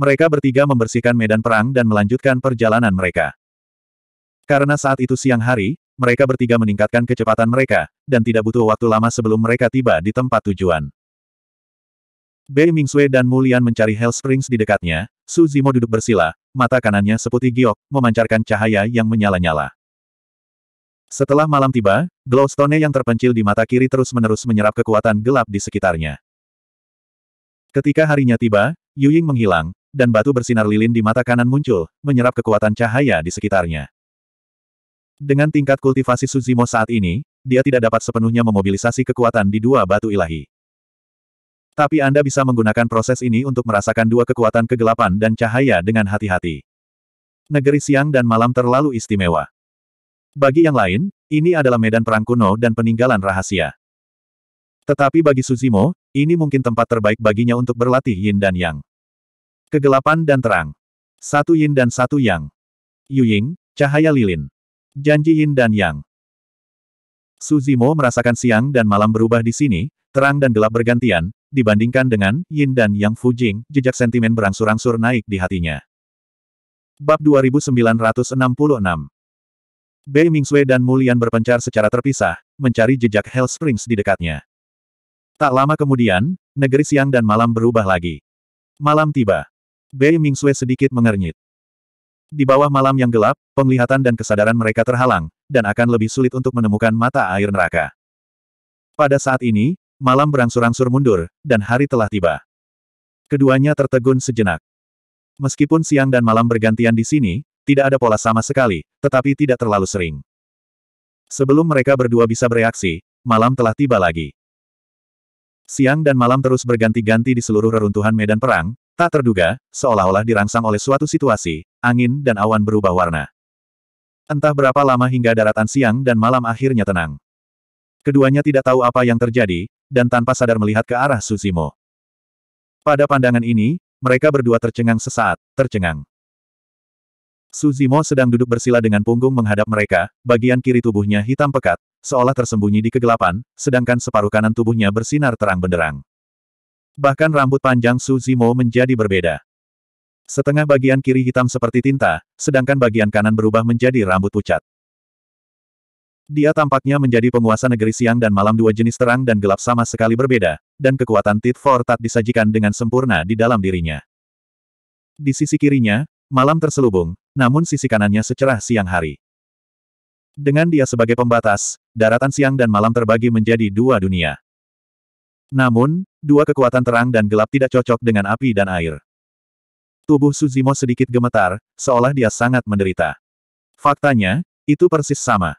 Mereka bertiga membersihkan medan perang dan melanjutkan perjalanan mereka. Karena saat itu siang hari, mereka bertiga meningkatkan kecepatan mereka, dan tidak butuh waktu lama sebelum mereka tiba di tempat tujuan. Bei Mingsui dan Mulian mencari Hell Springs di dekatnya, Su Zimo duduk bersila, mata kanannya seputih giok, memancarkan cahaya yang menyala-nyala. Setelah malam tiba, glowstone yang terpencil di mata kiri terus-menerus menyerap kekuatan gelap di sekitarnya. Ketika harinya tiba, Yu Ying menghilang, dan batu bersinar lilin di mata kanan muncul, menyerap kekuatan cahaya di sekitarnya. Dengan tingkat kultivasi Suzimo saat ini, dia tidak dapat sepenuhnya memobilisasi kekuatan di dua batu ilahi. Tapi Anda bisa menggunakan proses ini untuk merasakan dua kekuatan kegelapan dan cahaya dengan hati-hati. Negeri siang dan malam terlalu istimewa. Bagi yang lain, ini adalah medan perang kuno dan peninggalan rahasia. Tetapi bagi Suzimo, ini mungkin tempat terbaik baginya untuk berlatih yin dan yang. Kegelapan dan terang. Satu yin dan satu yang. Yuying, cahaya lilin. Janji yin dan yang. Suzimo merasakan siang dan malam berubah di sini, terang dan gelap bergantian, dibandingkan dengan yin dan yang Fujing, jejak sentimen berangsur-angsur naik di hatinya. Bab 2966 Bei Mingsui dan Mulian berpencar secara terpisah, mencari jejak Hell Springs di dekatnya. Tak lama kemudian, negeri siang dan malam berubah lagi. Malam tiba. Bei Mingsui sedikit mengernyit. Di bawah malam yang gelap, penglihatan dan kesadaran mereka terhalang, dan akan lebih sulit untuk menemukan mata air neraka. Pada saat ini, malam berangsur-angsur mundur, dan hari telah tiba. Keduanya tertegun sejenak. Meskipun siang dan malam bergantian di sini, tidak ada pola sama sekali, tetapi tidak terlalu sering. Sebelum mereka berdua bisa bereaksi, malam telah tiba lagi. Siang dan malam terus berganti-ganti di seluruh reruntuhan medan perang, tak terduga, seolah-olah dirangsang oleh suatu situasi, angin dan awan berubah warna. Entah berapa lama hingga daratan siang dan malam akhirnya tenang. Keduanya tidak tahu apa yang terjadi, dan tanpa sadar melihat ke arah Susimo. Pada pandangan ini, mereka berdua tercengang sesaat, tercengang. Suzimo sedang duduk bersila dengan punggung menghadap mereka, bagian kiri tubuhnya hitam pekat, seolah tersembunyi di kegelapan, sedangkan separuh kanan tubuhnya bersinar terang benderang. Bahkan rambut panjang Suzimo menjadi berbeda. Setengah bagian kiri hitam seperti tinta, sedangkan bagian kanan berubah menjadi rambut pucat. Dia tampaknya menjadi penguasa negeri siang dan malam dua jenis terang dan gelap sama sekali berbeda, dan kekuatan Tit for Tat disajikan dengan sempurna di dalam dirinya. Di sisi kirinya, malam terselubung, namun sisi kanannya secerah siang hari. Dengan dia sebagai pembatas, daratan siang dan malam terbagi menjadi dua dunia. Namun, dua kekuatan terang dan gelap tidak cocok dengan api dan air. Tubuh Suzimo sedikit gemetar, seolah dia sangat menderita. Faktanya, itu persis sama.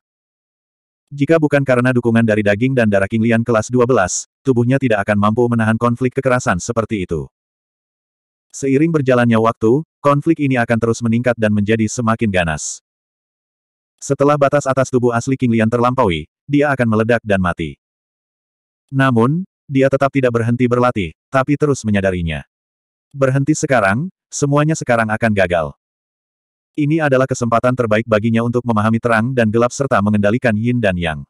Jika bukan karena dukungan dari daging dan darah King Lian kelas 12, tubuhnya tidak akan mampu menahan konflik kekerasan seperti itu. Seiring berjalannya waktu, konflik ini akan terus meningkat dan menjadi semakin ganas. Setelah batas atas tubuh asli King Lian terlampaui, dia akan meledak dan mati. Namun, dia tetap tidak berhenti berlatih, tapi terus menyadarinya. Berhenti sekarang, semuanya sekarang akan gagal. Ini adalah kesempatan terbaik baginya untuk memahami terang dan gelap serta mengendalikan yin dan yang.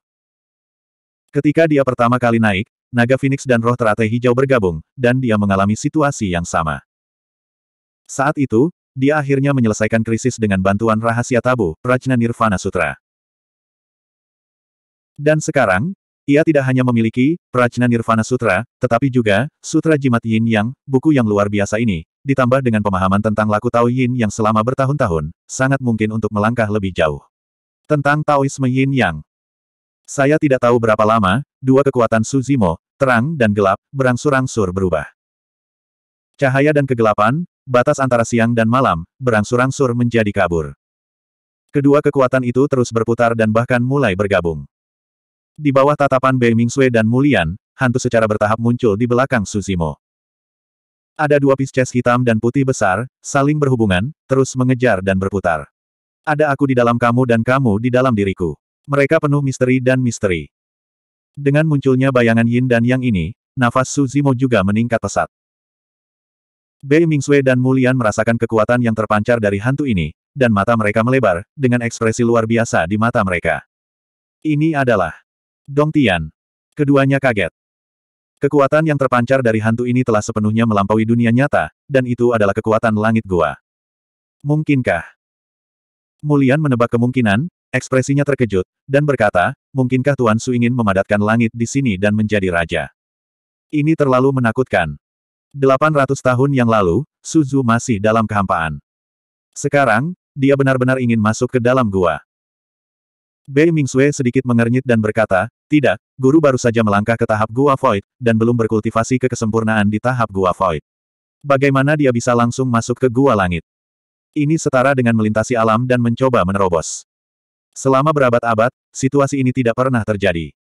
Ketika dia pertama kali naik, naga Phoenix dan roh teratai hijau bergabung, dan dia mengalami situasi yang sama. Saat itu, dia akhirnya menyelesaikan krisis dengan bantuan rahasia tabu, Prajna Nirvana Sutra. Dan sekarang, ia tidak hanya memiliki Prajna Nirvana Sutra, tetapi juga Sutra Jimat Yin Yang, buku yang luar biasa ini, ditambah dengan pemahaman tentang laku Tao Yin yang selama bertahun-tahun, sangat mungkin untuk melangkah lebih jauh. Tentang Taoisme Yin Yang. Saya tidak tahu berapa lama, dua kekuatan Suzimo, terang dan gelap, berangsur-angsur berubah. Cahaya dan kegelapan, batas antara siang dan malam, berangsur-angsur menjadi kabur. Kedua kekuatan itu terus berputar dan bahkan mulai bergabung. Di bawah tatapan Bei Mingsui dan Mulian, hantu secara bertahap muncul di belakang Suzimo. Ada dua pisces hitam dan putih besar, saling berhubungan, terus mengejar dan berputar. Ada aku di dalam kamu dan kamu di dalam diriku. Mereka penuh misteri dan misteri. Dengan munculnya bayangan yin dan yang ini, nafas Suzimo juga meningkat pesat. Bei Mingsui dan Mulian merasakan kekuatan yang terpancar dari hantu ini, dan mata mereka melebar, dengan ekspresi luar biasa di mata mereka. Ini adalah Dong Tian. Keduanya kaget. Kekuatan yang terpancar dari hantu ini telah sepenuhnya melampaui dunia nyata, dan itu adalah kekuatan langit gua. Mungkinkah? Mulian menebak kemungkinan, ekspresinya terkejut, dan berkata, mungkinkah Tuan Su ingin memadatkan langit di sini dan menjadi raja? Ini terlalu menakutkan. 800 tahun yang lalu, Suzu masih dalam kehampaan. Sekarang, dia benar-benar ingin masuk ke dalam gua. Bei Mingsue sedikit mengernyit dan berkata, tidak, guru baru saja melangkah ke tahap Gua Void, dan belum berkultivasi ke kesempurnaan di tahap Gua Void. Bagaimana dia bisa langsung masuk ke Gua Langit? Ini setara dengan melintasi alam dan mencoba menerobos. Selama berabad-abad, situasi ini tidak pernah terjadi.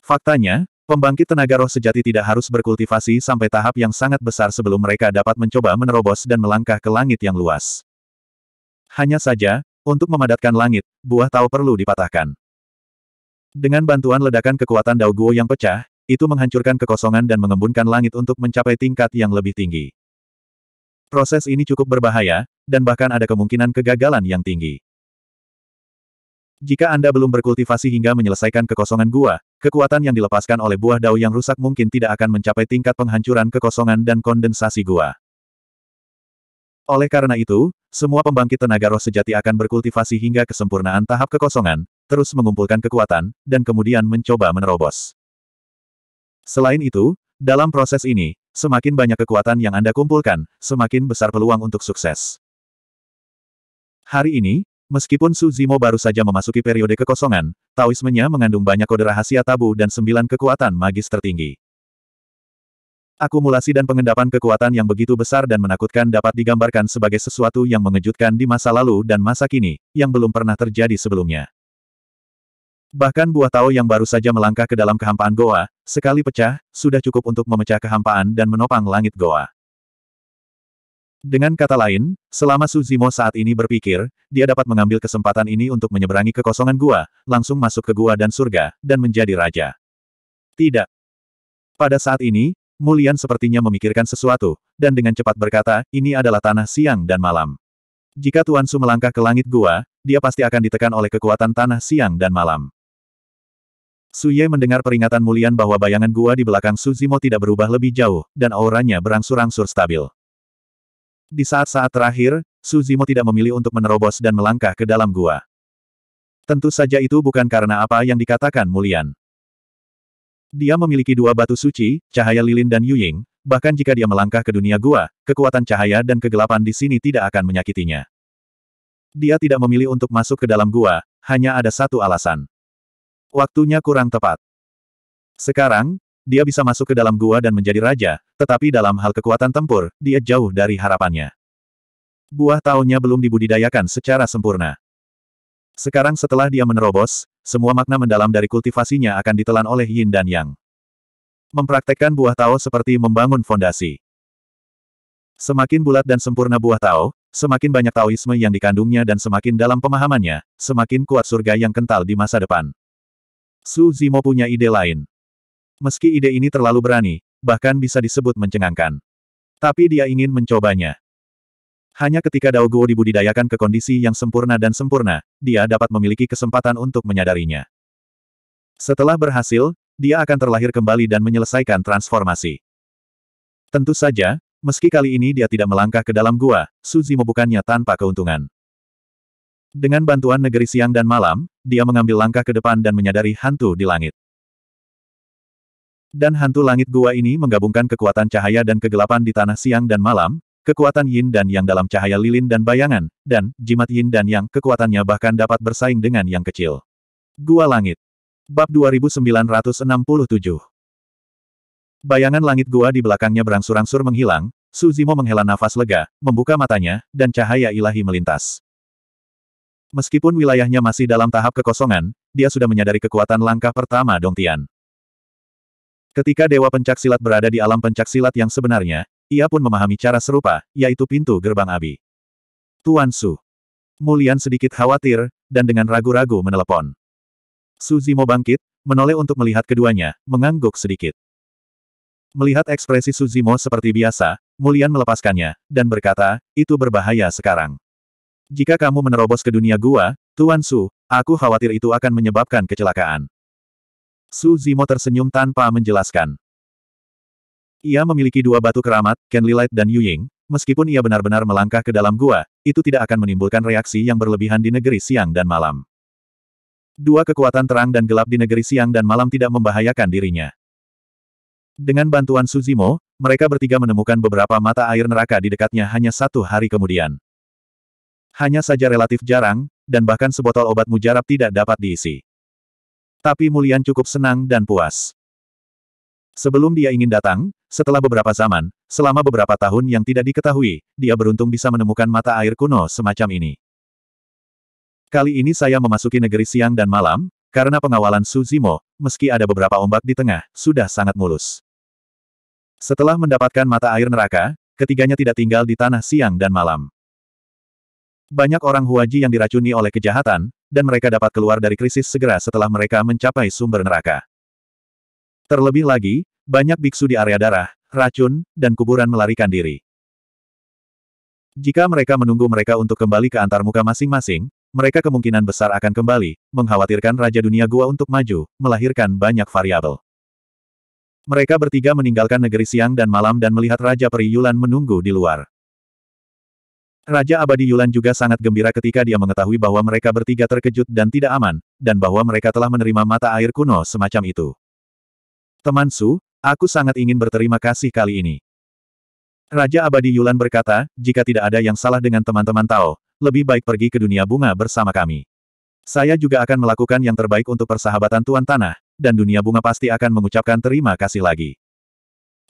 Faktanya, Pembangkit tenaga roh sejati tidak harus berkultivasi sampai tahap yang sangat besar sebelum mereka dapat mencoba menerobos dan melangkah ke langit yang luas. Hanya saja, untuk memadatkan langit, buah tahu perlu dipatahkan. Dengan bantuan ledakan kekuatan Dao Guo yang pecah, itu menghancurkan kekosongan dan mengembunkan langit untuk mencapai tingkat yang lebih tinggi. Proses ini cukup berbahaya, dan bahkan ada kemungkinan kegagalan yang tinggi. Jika Anda belum berkultivasi hingga menyelesaikan kekosongan gua, kekuatan yang dilepaskan oleh buah dao yang rusak mungkin tidak akan mencapai tingkat penghancuran kekosongan dan kondensasi gua. Oleh karena itu, semua pembangkit tenaga roh sejati akan berkultivasi hingga kesempurnaan tahap kekosongan, terus mengumpulkan kekuatan, dan kemudian mencoba menerobos. Selain itu, dalam proses ini, semakin banyak kekuatan yang Anda kumpulkan, semakin besar peluang untuk sukses. Hari ini, Meskipun Su Zimo baru saja memasuki periode kekosongan, Taoismenya mengandung banyak kode rahasia tabu dan sembilan kekuatan magis tertinggi. Akumulasi dan pengendapan kekuatan yang begitu besar dan menakutkan dapat digambarkan sebagai sesuatu yang mengejutkan di masa lalu dan masa kini, yang belum pernah terjadi sebelumnya. Bahkan buah Tao yang baru saja melangkah ke dalam kehampaan Goa, sekali pecah, sudah cukup untuk memecah kehampaan dan menopang langit Goa. Dengan kata lain, selama Suzimo saat ini berpikir, dia dapat mengambil kesempatan ini untuk menyeberangi kekosongan gua, langsung masuk ke gua dan surga, dan menjadi raja. Tidak. Pada saat ini, Mulian sepertinya memikirkan sesuatu, dan dengan cepat berkata, ini adalah tanah siang dan malam. Jika Tuan Su melangkah ke langit gua, dia pasti akan ditekan oleh kekuatan tanah siang dan malam. Suye mendengar peringatan Mulian bahwa bayangan gua di belakang Suzimo tidak berubah lebih jauh, dan auranya berangsur-angsur stabil. Di saat-saat terakhir, Suzimo tidak memilih untuk menerobos dan melangkah ke dalam gua. Tentu saja itu bukan karena apa yang dikatakan Mulian. Dia memiliki dua batu suci, cahaya lilin dan yuying, bahkan jika dia melangkah ke dunia gua, kekuatan cahaya dan kegelapan di sini tidak akan menyakitinya. Dia tidak memilih untuk masuk ke dalam gua, hanya ada satu alasan. Waktunya kurang tepat. Sekarang, dia bisa masuk ke dalam gua dan menjadi raja, tetapi dalam hal kekuatan tempur, dia jauh dari harapannya. Buah tahunnya belum dibudidayakan secara sempurna. Sekarang setelah dia menerobos, semua makna mendalam dari kultivasinya akan ditelan oleh Yin dan Yang. Mempraktekkan buah Tao seperti membangun fondasi. Semakin bulat dan sempurna buah Tao, semakin banyak Taoisme yang dikandungnya dan semakin dalam pemahamannya, semakin kuat surga yang kental di masa depan. Su Zimo punya ide lain. Meski ide ini terlalu berani, bahkan bisa disebut mencengangkan. Tapi dia ingin mencobanya. Hanya ketika Dao Guo dibudidayakan ke kondisi yang sempurna dan sempurna, dia dapat memiliki kesempatan untuk menyadarinya. Setelah berhasil, dia akan terlahir kembali dan menyelesaikan transformasi. Tentu saja, meski kali ini dia tidak melangkah ke dalam gua, Suzy membukannya tanpa keuntungan. Dengan bantuan negeri siang dan malam, dia mengambil langkah ke depan dan menyadari hantu di langit. Dan hantu langit gua ini menggabungkan kekuatan cahaya dan kegelapan di tanah siang dan malam, kekuatan yin dan yang dalam cahaya lilin dan bayangan, dan, jimat yin dan yang kekuatannya bahkan dapat bersaing dengan yang kecil. Gua Langit Bab 2967 Bayangan langit gua di belakangnya berangsur-angsur menghilang, Suzimo menghela nafas lega, membuka matanya, dan cahaya ilahi melintas. Meskipun wilayahnya masih dalam tahap kekosongan, dia sudah menyadari kekuatan langkah pertama Dongtian. Ketika Dewa Pencaksilat berada di alam pencaksilat yang sebenarnya, ia pun memahami cara serupa, yaitu pintu gerbang Abi. Tuan Su. Mulian sedikit khawatir, dan dengan ragu-ragu menelepon. Su Zimo bangkit, menoleh untuk melihat keduanya, mengangguk sedikit. Melihat ekspresi Su Zimo seperti biasa, Mulian melepaskannya, dan berkata, itu berbahaya sekarang. Jika kamu menerobos ke dunia gua, Tuan Su, aku khawatir itu akan menyebabkan kecelakaan. Su Zimo tersenyum tanpa menjelaskan. Ia memiliki dua batu keramat, Ken Lilith dan Yu Ying, meskipun ia benar-benar melangkah ke dalam gua, itu tidak akan menimbulkan reaksi yang berlebihan di negeri siang dan malam. Dua kekuatan terang dan gelap di negeri siang dan malam tidak membahayakan dirinya. Dengan bantuan Suzimo, mereka bertiga menemukan beberapa mata air neraka di dekatnya hanya satu hari kemudian. Hanya saja relatif jarang, dan bahkan sebotol obat mujarab tidak dapat diisi. Tapi Mulian cukup senang dan puas. Sebelum dia ingin datang, setelah beberapa zaman, selama beberapa tahun yang tidak diketahui, dia beruntung bisa menemukan mata air kuno semacam ini. Kali ini saya memasuki negeri siang dan malam, karena pengawalan Suzimo, meski ada beberapa ombak di tengah, sudah sangat mulus. Setelah mendapatkan mata air neraka, ketiganya tidak tinggal di tanah siang dan malam. Banyak orang Huaji yang diracuni oleh kejahatan, dan mereka dapat keluar dari krisis segera setelah mereka mencapai sumber neraka. Terlebih lagi, banyak biksu di area darah, racun, dan kuburan melarikan diri. Jika mereka menunggu mereka untuk kembali ke antarmuka masing-masing, mereka kemungkinan besar akan kembali, mengkhawatirkan Raja Dunia Gua untuk maju, melahirkan banyak variabel. Mereka bertiga meninggalkan negeri siang dan malam dan melihat Raja Peri Yulan menunggu di luar. Raja Abadi Yulan juga sangat gembira ketika dia mengetahui bahwa mereka bertiga terkejut dan tidak aman, dan bahwa mereka telah menerima mata air kuno semacam itu. Teman Su, aku sangat ingin berterima kasih kali ini. Raja Abadi Yulan berkata, jika tidak ada yang salah dengan teman-teman Tao, lebih baik pergi ke dunia bunga bersama kami. Saya juga akan melakukan yang terbaik untuk persahabatan Tuan Tanah, dan dunia bunga pasti akan mengucapkan terima kasih lagi.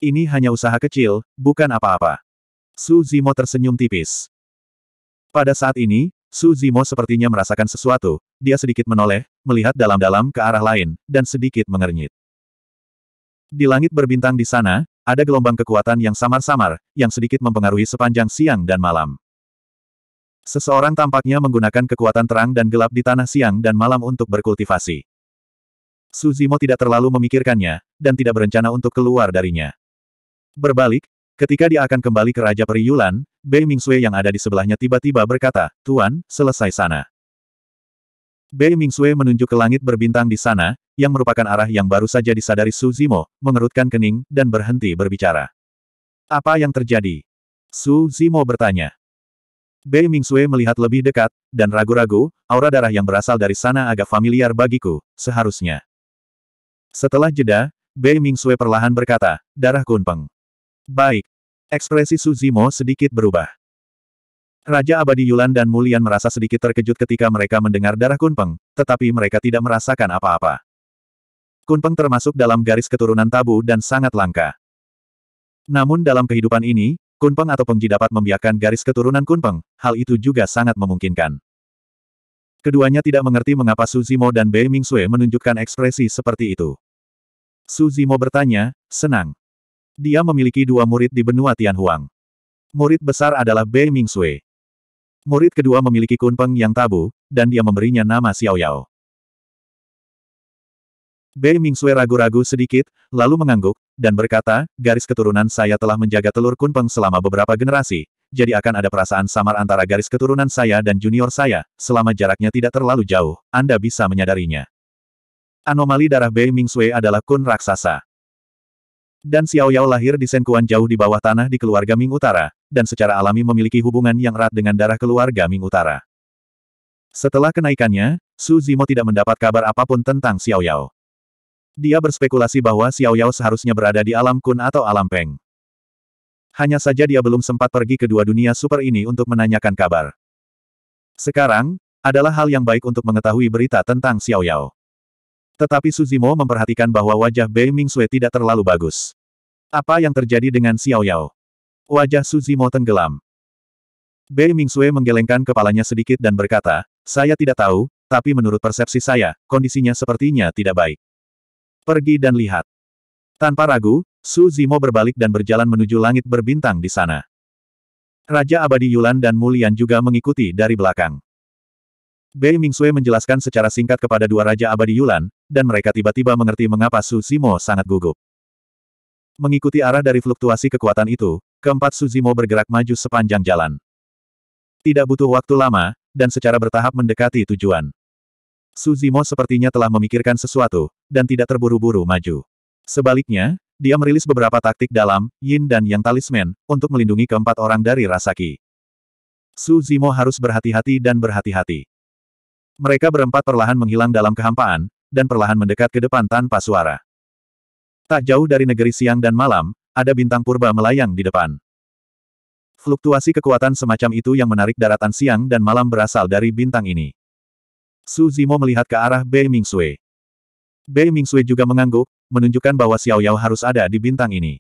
Ini hanya usaha kecil, bukan apa-apa. Su Zimo tersenyum tipis. Pada saat ini, Su Zimo sepertinya merasakan sesuatu, dia sedikit menoleh, melihat dalam-dalam ke arah lain, dan sedikit mengernyit. Di langit berbintang di sana, ada gelombang kekuatan yang samar-samar, yang sedikit mempengaruhi sepanjang siang dan malam. Seseorang tampaknya menggunakan kekuatan terang dan gelap di tanah siang dan malam untuk berkultivasi. Su Zimo tidak terlalu memikirkannya, dan tidak berencana untuk keluar darinya. Berbalik, Ketika dia akan kembali ke Raja Peri Yulan, Bei Mingsui yang ada di sebelahnya tiba-tiba berkata, Tuan, selesai sana. Bei Mingsui menunjuk ke langit berbintang di sana, yang merupakan arah yang baru saja disadari Su Zimo, mengerutkan kening, dan berhenti berbicara. Apa yang terjadi? Su Zimo bertanya. Bei Mingsui melihat lebih dekat, dan ragu-ragu, aura darah yang berasal dari sana agak familiar bagiku, seharusnya. Setelah jeda, Bei Mingsui perlahan berkata, darah Kunpeng. Baik. Ekspresi Suzimo sedikit berubah. Raja Abadi Yulan dan Mulian merasa sedikit terkejut ketika mereka mendengar darah Kunpeng, tetapi mereka tidak merasakan apa-apa. Kunpeng termasuk dalam garis keturunan tabu dan sangat langka. Namun dalam kehidupan ini, Kunpeng atau Pengji dapat membiarkan garis keturunan Kunpeng, hal itu juga sangat memungkinkan. Keduanya tidak mengerti mengapa Suzimo dan Bei Mingsue menunjukkan ekspresi seperti itu. Suzimo bertanya, senang. Dia memiliki dua murid di benua Tianhuang. Murid besar adalah Bei Mingsui. Murid kedua memiliki kunpeng yang tabu, dan dia memberinya nama Xiao Yao. Bei Mingsui ragu-ragu sedikit, lalu mengangguk, dan berkata, garis keturunan saya telah menjaga telur kunpeng selama beberapa generasi, jadi akan ada perasaan samar antara garis keturunan saya dan junior saya, selama jaraknya tidak terlalu jauh, Anda bisa menyadarinya. Anomali darah Bei Mingsui adalah kun raksasa. Dan Xiao Yao lahir di Senkuan jauh di bawah tanah di keluarga Ming Utara, dan secara alami memiliki hubungan yang erat dengan darah keluarga Ming Utara. Setelah kenaikannya, Su Zimo tidak mendapat kabar apa pun tentang Xiao Yao. Dia berspekulasi bahwa Xiao Yao seharusnya berada di alam kun atau alam peng. Hanya saja dia belum sempat pergi ke dua dunia super ini untuk menanyakan kabar. Sekarang, adalah hal yang baik untuk mengetahui berita tentang Xiao Yao. Tetapi Suzimo memperhatikan bahwa wajah Bei Mingsue tidak terlalu bagus. Apa yang terjadi dengan Xiao Yao? Wajah Suzimo tenggelam. Bei Mingsue menggelengkan kepalanya sedikit dan berkata, saya tidak tahu, tapi menurut persepsi saya, kondisinya sepertinya tidak baik. Pergi dan lihat. Tanpa ragu, Su Zimo berbalik dan berjalan menuju langit berbintang di sana. Raja Abadi Yulan dan Mulian juga mengikuti dari belakang. Bei Mingsui menjelaskan secara singkat kepada dua Raja Abadi Yulan, dan mereka tiba-tiba mengerti mengapa Su Zimo sangat gugup. Mengikuti arah dari fluktuasi kekuatan itu, keempat Su Zimo bergerak maju sepanjang jalan. Tidak butuh waktu lama, dan secara bertahap mendekati tujuan. Su Zimo sepertinya telah memikirkan sesuatu, dan tidak terburu-buru maju. Sebaliknya, dia merilis beberapa taktik dalam, Yin dan Yang Talisman, untuk melindungi keempat orang dari rasa Ki. Su Zimo harus berhati-hati dan berhati-hati. Mereka berempat perlahan menghilang dalam kehampaan, dan perlahan mendekat ke depan tanpa suara. Tak jauh dari negeri siang dan malam, ada bintang purba melayang di depan. Fluktuasi kekuatan semacam itu yang menarik daratan siang dan malam berasal dari bintang ini. Su Zimo melihat ke arah Bei Mingsui. Bei Mingsui juga mengangguk, menunjukkan bahwa Xiao Yao harus ada di bintang ini.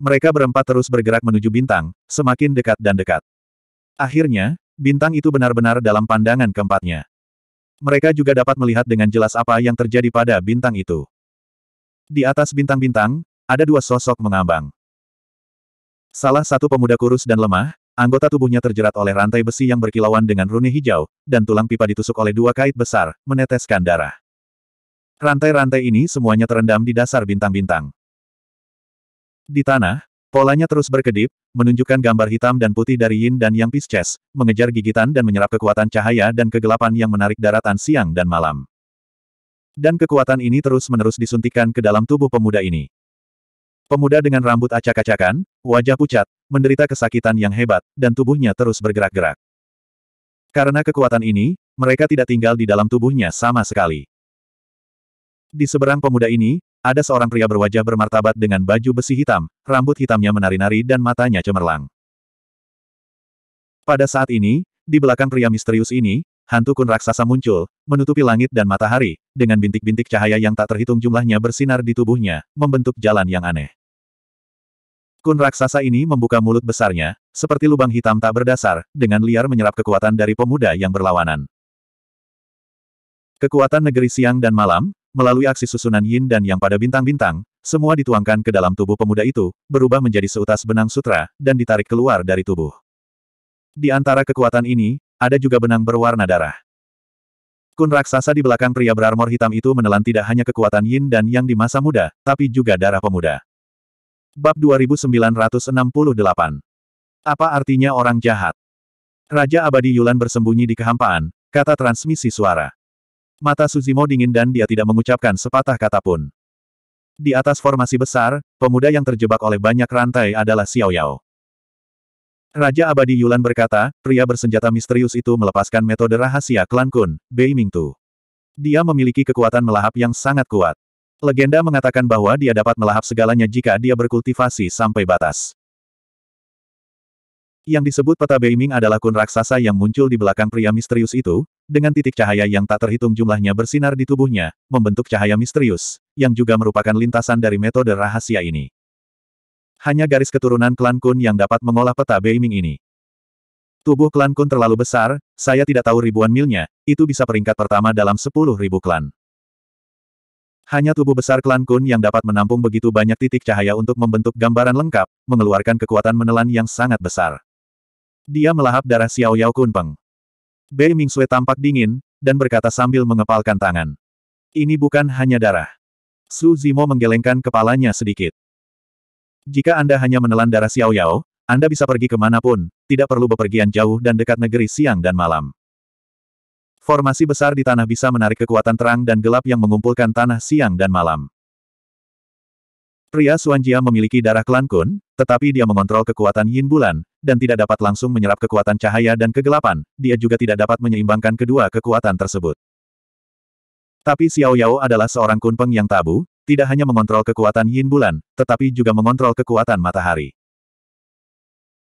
Mereka berempat terus bergerak menuju bintang, semakin dekat dan dekat. Akhirnya, bintang itu benar-benar dalam pandangan keempatnya. Mereka juga dapat melihat dengan jelas apa yang terjadi pada bintang itu. Di atas bintang-bintang, ada dua sosok mengambang. Salah satu pemuda kurus dan lemah, anggota tubuhnya terjerat oleh rantai besi yang berkilauan dengan rune hijau, dan tulang pipa ditusuk oleh dua kait besar, meneteskan darah. Rantai-rantai ini semuanya terendam di dasar bintang-bintang. Di tanah, polanya terus berkedip, menunjukkan gambar hitam dan putih dari Yin dan Yang Pisces, mengejar gigitan dan menyerap kekuatan cahaya dan kegelapan yang menarik daratan siang dan malam. Dan kekuatan ini terus-menerus disuntikan ke dalam tubuh pemuda ini. Pemuda dengan rambut acak-acakan, wajah pucat, menderita kesakitan yang hebat, dan tubuhnya terus bergerak-gerak. Karena kekuatan ini, mereka tidak tinggal di dalam tubuhnya sama sekali. Di seberang pemuda ini, ada seorang pria berwajah bermartabat dengan baju besi hitam, rambut hitamnya menari-nari dan matanya cemerlang. Pada saat ini, di belakang pria misterius ini, hantu kun raksasa muncul, menutupi langit dan matahari, dengan bintik-bintik cahaya yang tak terhitung jumlahnya bersinar di tubuhnya, membentuk jalan yang aneh. Kun raksasa ini membuka mulut besarnya, seperti lubang hitam tak berdasar, dengan liar menyerap kekuatan dari pemuda yang berlawanan. Kekuatan negeri siang dan malam, melalui aksi susunan yin dan yang pada bintang-bintang, semua dituangkan ke dalam tubuh pemuda itu, berubah menjadi seutas benang sutra, dan ditarik keluar dari tubuh. Di antara kekuatan ini, ada juga benang berwarna darah. Kun raksasa di belakang pria berarmor hitam itu menelan tidak hanya kekuatan yin dan yang di masa muda, tapi juga darah pemuda. Bab 2968 Apa artinya orang jahat? Raja Abadi Yulan bersembunyi di kehampaan, kata transmisi suara. Mata Suzimo dingin dan dia tidak mengucapkan sepatah kata pun. Di atas formasi besar, pemuda yang terjebak oleh banyak rantai adalah Xiao Yao. Raja Abadi Yulan berkata, pria bersenjata misterius itu melepaskan metode rahasia klan Kun, Bei Mingtu. Dia memiliki kekuatan melahap yang sangat kuat. Legenda mengatakan bahwa dia dapat melahap segalanya jika dia berkultivasi sampai batas. Yang disebut peta Beiming adalah kun raksasa yang muncul di belakang pria misterius itu, dengan titik cahaya yang tak terhitung jumlahnya bersinar di tubuhnya, membentuk cahaya misterius, yang juga merupakan lintasan dari metode rahasia ini. Hanya garis keturunan klan Kun yang dapat mengolah peta Beiming ini. Tubuh klan Kun terlalu besar, saya tidak tahu ribuan milnya, itu bisa peringkat pertama dalam sepuluh ribu klan. Hanya tubuh besar klan Kun yang dapat menampung begitu banyak titik cahaya untuk membentuk gambaran lengkap, mengeluarkan kekuatan menelan yang sangat besar. Dia melahap darah Xiao Yao Kunpeng. Bei Mingsui tampak dingin, dan berkata sambil mengepalkan tangan. Ini bukan hanya darah. Su Zimo menggelengkan kepalanya sedikit. Jika Anda hanya menelan darah Xiao Yao, Anda bisa pergi ke mana pun, tidak perlu bepergian jauh dan dekat negeri siang dan malam. Formasi besar di tanah bisa menarik kekuatan terang dan gelap yang mengumpulkan tanah siang dan malam. Pria Suanjia memiliki darah klan Kun, tetapi dia mengontrol kekuatan Yin Bulan, dan tidak dapat langsung menyerap kekuatan cahaya dan kegelapan, dia juga tidak dapat menyeimbangkan kedua kekuatan tersebut. Tapi Xiao Yao adalah seorang kunpeng yang tabu, tidak hanya mengontrol kekuatan Yin Bulan, tetapi juga mengontrol kekuatan matahari.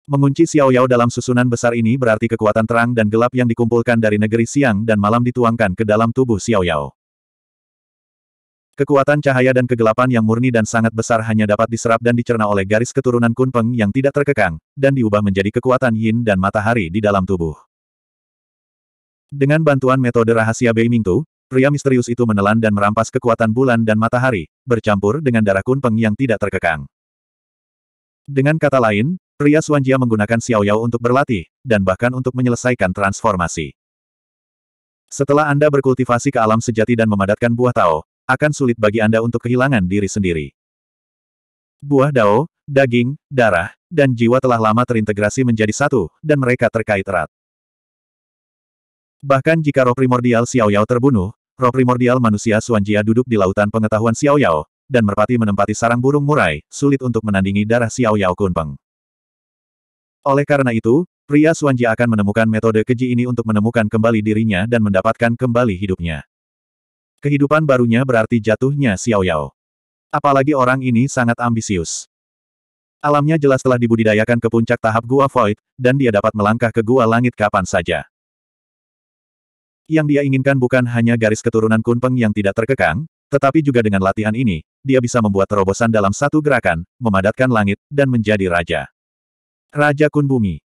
Mengunci Xiao Yao dalam susunan besar ini berarti kekuatan terang dan gelap yang dikumpulkan dari negeri siang dan malam dituangkan ke dalam tubuh Xiao Yao. Kekuatan cahaya dan kegelapan yang murni dan sangat besar hanya dapat diserap dan dicerna oleh garis keturunan Kunpeng yang tidak terkekang, dan diubah menjadi kekuatan yin dan matahari di dalam tubuh. Dengan bantuan metode rahasia Bei Mingtu, pria misterius itu menelan dan merampas kekuatan bulan dan matahari, bercampur dengan darah kunpeng yang tidak terkekang. Dengan kata lain, pria Suanjia menggunakan Xiao Yao untuk berlatih, dan bahkan untuk menyelesaikan transformasi. Setelah Anda berkultivasi ke alam sejati dan memadatkan buah Tao, akan sulit bagi Anda untuk kehilangan diri sendiri. Buah Dao, daging, darah, dan jiwa telah lama terintegrasi menjadi satu, dan mereka terkait erat. Bahkan jika roh primordial Xiao Yao terbunuh, roh primordial manusia Suanjia duduk di lautan pengetahuan Xiao Yao, dan merpati menempati sarang burung murai, sulit untuk menandingi darah Xiao Yao Kunpeng. Oleh karena itu, pria Suanjia akan menemukan metode keji ini untuk menemukan kembali dirinya dan mendapatkan kembali hidupnya. Kehidupan barunya berarti jatuhnya Xiao Yao. Apalagi orang ini sangat ambisius. Alamnya jelas telah dibudidayakan ke puncak tahap Gua Void, dan dia dapat melangkah ke Gua Langit kapan saja. Yang dia inginkan bukan hanya garis keturunan Kunpeng yang tidak terkekang, tetapi juga dengan latihan ini, dia bisa membuat terobosan dalam satu gerakan, memadatkan langit, dan menjadi raja. Raja Kun Bumi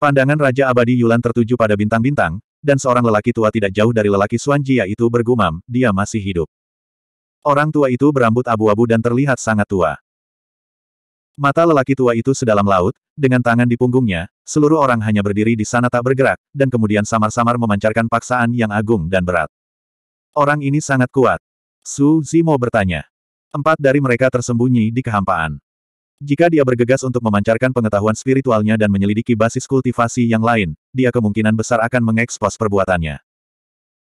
Pandangan Raja Abadi Yulan tertuju pada bintang-bintang, dan seorang lelaki tua tidak jauh dari lelaki Suanjia itu bergumam, dia masih hidup. Orang tua itu berambut abu-abu dan terlihat sangat tua. Mata lelaki tua itu sedalam laut, dengan tangan di punggungnya, seluruh orang hanya berdiri di sana tak bergerak, dan kemudian samar-samar memancarkan paksaan yang agung dan berat. Orang ini sangat kuat. Su Zimo bertanya. Empat dari mereka tersembunyi di kehampaan. Jika dia bergegas untuk memancarkan pengetahuan spiritualnya dan menyelidiki basis kultivasi yang lain, dia kemungkinan besar akan mengekspos perbuatannya.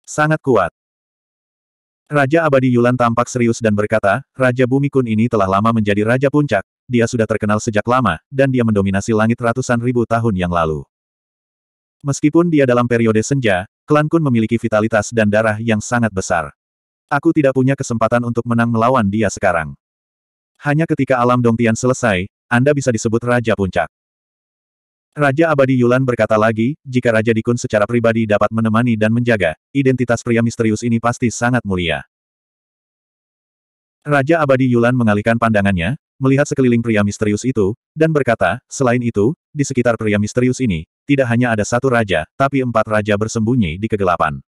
Sangat kuat. Raja Abadi Yulan tampak serius dan berkata, Raja Bumi Kun ini telah lama menjadi Raja Puncak, dia sudah terkenal sejak lama, dan dia mendominasi langit ratusan ribu tahun yang lalu. Meskipun dia dalam periode senja, klan Kun memiliki vitalitas dan darah yang sangat besar. Aku tidak punya kesempatan untuk menang melawan dia sekarang. Hanya ketika alam Dongtian selesai, Anda bisa disebut Raja Puncak. Raja Abadi Yulan berkata lagi, jika Raja Dikun secara pribadi dapat menemani dan menjaga, identitas pria misterius ini pasti sangat mulia. Raja Abadi Yulan mengalihkan pandangannya, melihat sekeliling pria misterius itu, dan berkata, selain itu, di sekitar pria misterius ini, tidak hanya ada satu raja, tapi empat raja bersembunyi di kegelapan.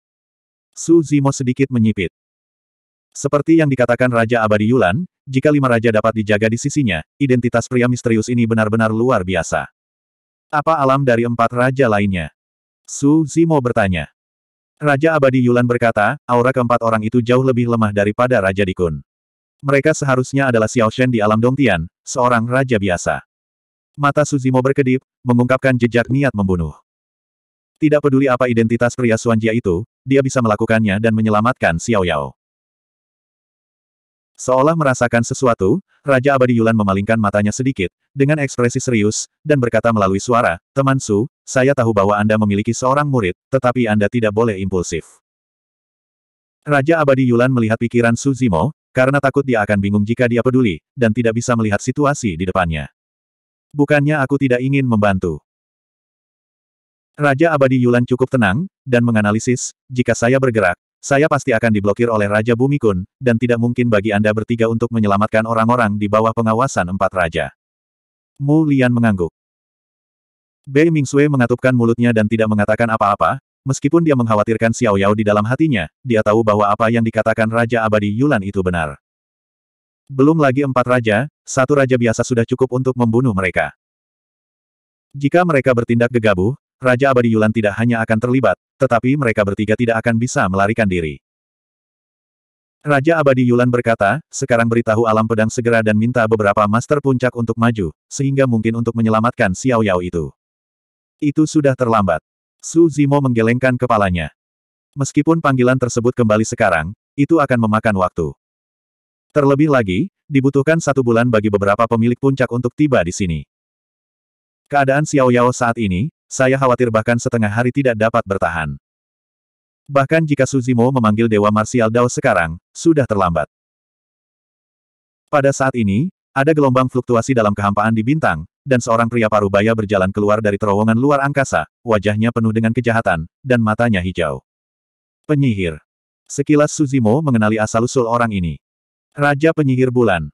Su Zimo sedikit menyipit. Seperti yang dikatakan Raja Abadi Yulan, jika lima raja dapat dijaga di sisinya, identitas pria misterius ini benar-benar luar biasa. Apa alam dari empat raja lainnya? Su Zimo bertanya. Raja Abadi Yulan berkata, aura keempat orang itu jauh lebih lemah daripada Raja Dikun. Mereka seharusnya adalah Xiao Shen di alam Dongtian, seorang raja biasa. Mata Suzimo berkedip, mengungkapkan jejak niat membunuh. Tidak peduli apa identitas pria Suanjia itu, dia bisa melakukannya dan menyelamatkan Xiao Yao. Seolah merasakan sesuatu, Raja Abadi Yulan memalingkan matanya sedikit, dengan ekspresi serius, dan berkata melalui suara, Teman Su, saya tahu bahwa Anda memiliki seorang murid, tetapi Anda tidak boleh impulsif. Raja Abadi Yulan melihat pikiran Su Zimo, karena takut dia akan bingung jika dia peduli, dan tidak bisa melihat situasi di depannya. Bukannya aku tidak ingin membantu. Raja Abadi Yulan cukup tenang, dan menganalisis, jika saya bergerak, saya pasti akan diblokir oleh Raja Bumi Kun, dan tidak mungkin bagi Anda bertiga untuk menyelamatkan orang-orang di bawah pengawasan empat raja. Mu Lian mengangguk. Bei Mingsui mengatupkan mulutnya dan tidak mengatakan apa-apa, meskipun dia mengkhawatirkan Xiao Yao di dalam hatinya, dia tahu bahwa apa yang dikatakan Raja Abadi Yulan itu benar. Belum lagi empat raja, satu raja biasa sudah cukup untuk membunuh mereka. Jika mereka bertindak gegabah, Raja Abadi Yulan tidak hanya akan terlibat, tetapi mereka bertiga tidak akan bisa melarikan diri. Raja Abadi Yulan berkata, sekarang beritahu alam pedang segera dan minta beberapa master puncak untuk maju, sehingga mungkin untuk menyelamatkan Xiao Yao itu. Itu sudah terlambat. Su Zimo menggelengkan kepalanya. Meskipun panggilan tersebut kembali sekarang, itu akan memakan waktu. Terlebih lagi, dibutuhkan satu bulan bagi beberapa pemilik puncak untuk tiba di sini. Keadaan Xiao Yao saat ini, saya khawatir bahkan setengah hari tidak dapat bertahan. Bahkan jika Suzimo memanggil Dewa Marsial Dao sekarang, sudah terlambat. Pada saat ini, ada gelombang fluktuasi dalam kehampaan di bintang, dan seorang pria parubaya berjalan keluar dari terowongan luar angkasa, wajahnya penuh dengan kejahatan, dan matanya hijau. Penyihir. Sekilas Suzimo mengenali asal-usul orang ini. Raja Penyihir Bulan.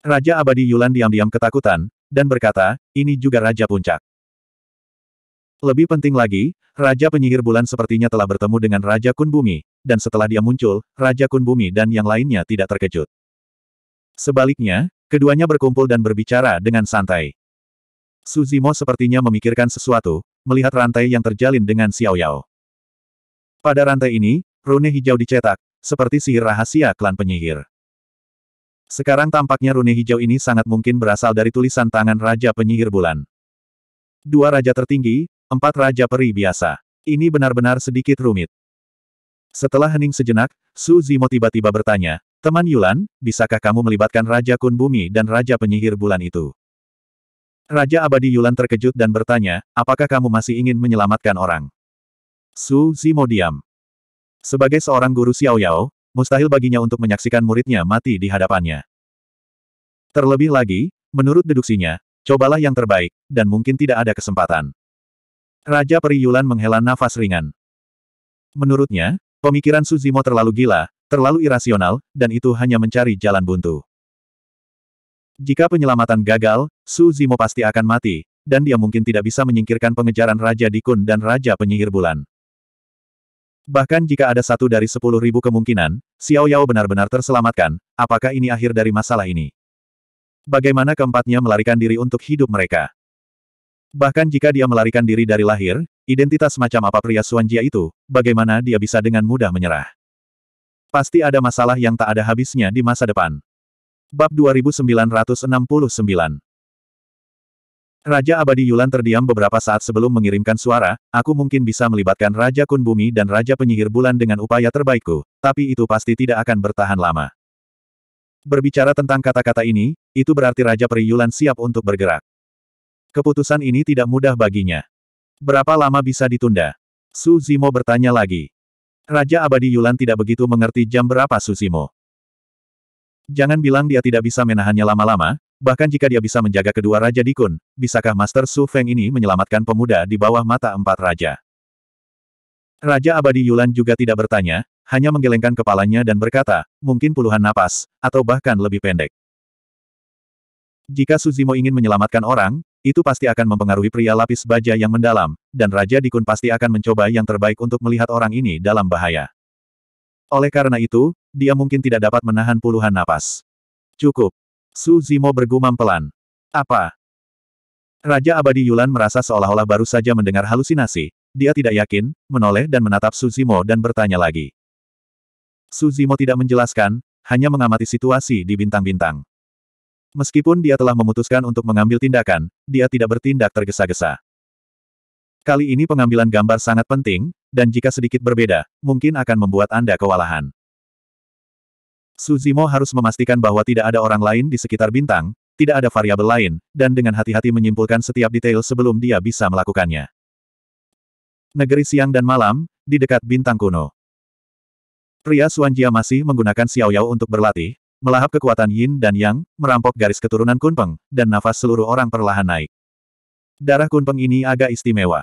Raja Abadi Yulan diam-diam ketakutan, dan berkata, ini juga Raja Puncak. Lebih penting lagi, Raja Penyihir Bulan sepertinya telah bertemu dengan Raja Kun Bumi, dan setelah dia muncul, Raja Kun Bumi dan yang lainnya tidak terkejut. Sebaliknya, keduanya berkumpul dan berbicara dengan santai. Suzimo sepertinya memikirkan sesuatu, melihat rantai yang terjalin dengan Xiao Yao. Pada rantai ini, rune hijau dicetak, seperti sihir rahasia klan penyihir. Sekarang tampaknya rune hijau ini sangat mungkin berasal dari tulisan tangan Raja Penyihir Bulan. Dua raja tertinggi, Empat Raja Peri biasa. Ini benar-benar sedikit rumit. Setelah hening sejenak, Su Zimo tiba-tiba bertanya, Teman Yulan, bisakah kamu melibatkan Raja Kun Bumi dan Raja Penyihir Bulan itu? Raja Abadi Yulan terkejut dan bertanya, apakah kamu masih ingin menyelamatkan orang? Su Zimo diam. Sebagai seorang guru Xiao Yao, mustahil baginya untuk menyaksikan muridnya mati di hadapannya. Terlebih lagi, menurut deduksinya, cobalah yang terbaik, dan mungkin tidak ada kesempatan. Raja Peri Yulan menghela nafas ringan. Menurutnya, pemikiran Suzimo terlalu gila, terlalu irasional, dan itu hanya mencari jalan buntu. Jika penyelamatan gagal, Suzimo pasti akan mati, dan dia mungkin tidak bisa menyingkirkan pengejaran Raja Dikun dan Raja Penyihir Bulan. Bahkan jika ada satu dari sepuluh ribu kemungkinan, Xiao Yao benar-benar terselamatkan, apakah ini akhir dari masalah ini? Bagaimana keempatnya melarikan diri untuk hidup mereka? Bahkan jika dia melarikan diri dari lahir, identitas macam apa pria Suanjia itu, bagaimana dia bisa dengan mudah menyerah? Pasti ada masalah yang tak ada habisnya di masa depan. Bab 2969 Raja Abadi Yulan terdiam beberapa saat sebelum mengirimkan suara, aku mungkin bisa melibatkan Raja Kun Bumi dan Raja Penyihir Bulan dengan upaya terbaikku, tapi itu pasti tidak akan bertahan lama. Berbicara tentang kata-kata ini, itu berarti Raja Peri Yulan siap untuk bergerak. Keputusan ini tidak mudah baginya. Berapa lama bisa ditunda? Su Zimo bertanya lagi. Raja Abadi Yulan tidak begitu mengerti jam berapa Su Zimo. Jangan bilang dia tidak bisa menahannya lama-lama, bahkan jika dia bisa menjaga kedua Raja Dikun, bisakah Master Su Feng ini menyelamatkan pemuda di bawah mata empat Raja? Raja Abadi Yulan juga tidak bertanya, hanya menggelengkan kepalanya dan berkata, mungkin puluhan napas, atau bahkan lebih pendek. Jika Suzimo ingin menyelamatkan orang, itu pasti akan mempengaruhi pria lapis baja yang mendalam, dan Raja Dikun pasti akan mencoba yang terbaik untuk melihat orang ini dalam bahaya. Oleh karena itu, dia mungkin tidak dapat menahan puluhan napas. Cukup. Su Zimo bergumam pelan. Apa? Raja Abadi Yulan merasa seolah-olah baru saja mendengar halusinasi. Dia tidak yakin, menoleh dan menatap Su Zimo dan bertanya lagi. Su Zimo tidak menjelaskan, hanya mengamati situasi di bintang-bintang. Meskipun dia telah memutuskan untuk mengambil tindakan, dia tidak bertindak tergesa-gesa. Kali ini pengambilan gambar sangat penting, dan jika sedikit berbeda, mungkin akan membuat Anda kewalahan. Suzimo harus memastikan bahwa tidak ada orang lain di sekitar bintang, tidak ada variabel lain, dan dengan hati-hati menyimpulkan setiap detail sebelum dia bisa melakukannya. Negeri siang dan malam, di dekat bintang kuno. Pria Suanjia masih menggunakan Xiao Yao untuk berlatih, melahap kekuatan yin dan yang, merampok garis keturunan Kunpeng, dan nafas seluruh orang perlahan naik. Darah Kunpeng ini agak istimewa.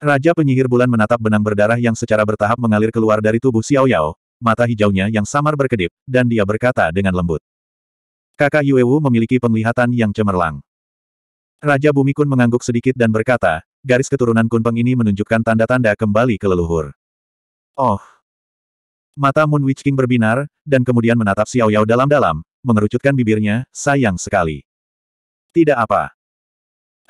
Raja penyihir bulan menatap benang berdarah yang secara bertahap mengalir keluar dari tubuh Xiao Yao, mata hijaunya yang samar berkedip, dan dia berkata dengan lembut. Kakak Yuewu memiliki penglihatan yang cemerlang. Raja Bumi Kun mengangguk sedikit dan berkata, garis keturunan Kunpeng ini menunjukkan tanda-tanda kembali ke leluhur. Oh, Mata Moon Witch King berbinar, dan kemudian menatap Xiao Yao dalam-dalam, mengerucutkan bibirnya, sayang sekali. Tidak apa.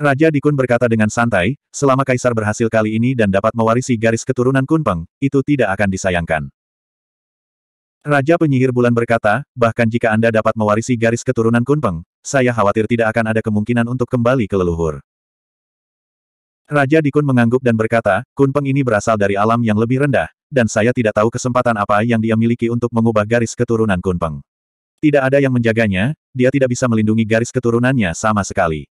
Raja Dikun berkata dengan santai, selama Kaisar berhasil kali ini dan dapat mewarisi garis keturunan Kunpeng, itu tidak akan disayangkan. Raja Penyihir Bulan berkata, bahkan jika Anda dapat mewarisi garis keturunan Kunpeng, saya khawatir tidak akan ada kemungkinan untuk kembali ke leluhur. Raja Dikun mengangguk dan berkata, Kunpeng ini berasal dari alam yang lebih rendah, dan saya tidak tahu kesempatan apa yang dia miliki untuk mengubah garis keturunan Kunpeng. Tidak ada yang menjaganya, dia tidak bisa melindungi garis keturunannya sama sekali.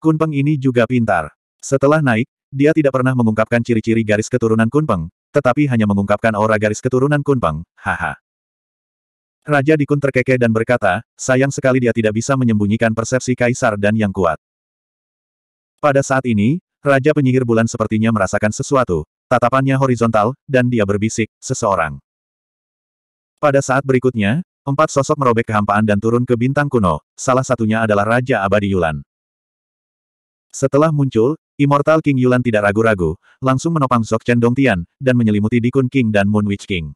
Kunpeng ini juga pintar. Setelah naik, dia tidak pernah mengungkapkan ciri-ciri garis keturunan Kunpeng, tetapi hanya mengungkapkan aura garis keturunan Kunpeng, haha. Raja Dikun terkekeh dan berkata, sayang sekali dia tidak bisa menyembunyikan persepsi kaisar dan yang kuat. Pada saat ini, Raja Penyihir Bulan sepertinya merasakan sesuatu, Tatapannya horizontal, dan dia berbisik, seseorang. Pada saat berikutnya, empat sosok merobek kehampaan dan turun ke bintang kuno, salah satunya adalah Raja Abadi Yulan. Setelah muncul, Immortal King Yulan tidak ragu-ragu, langsung menopang Zok Chen Dongtian, dan menyelimuti Dikun King dan Moon Witch King.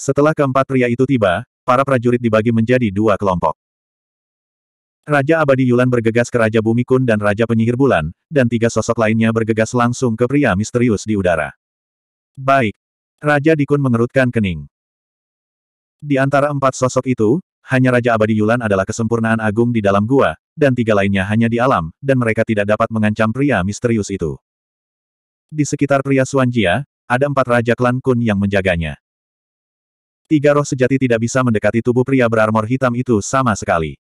Setelah keempat pria itu tiba, para prajurit dibagi menjadi dua kelompok. Raja Abadi Yulan bergegas ke Raja Bumi Kun dan Raja Penyihir Bulan, dan tiga sosok lainnya bergegas langsung ke pria misterius di udara. Baik. Raja Dikun mengerutkan kening. Di antara empat sosok itu, hanya Raja Abadi Yulan adalah kesempurnaan agung di dalam gua, dan tiga lainnya hanya di alam, dan mereka tidak dapat mengancam pria misterius itu. Di sekitar pria Suanjia, ada empat Raja Klan Kun yang menjaganya. Tiga roh sejati tidak bisa mendekati tubuh pria berarmor hitam itu sama sekali.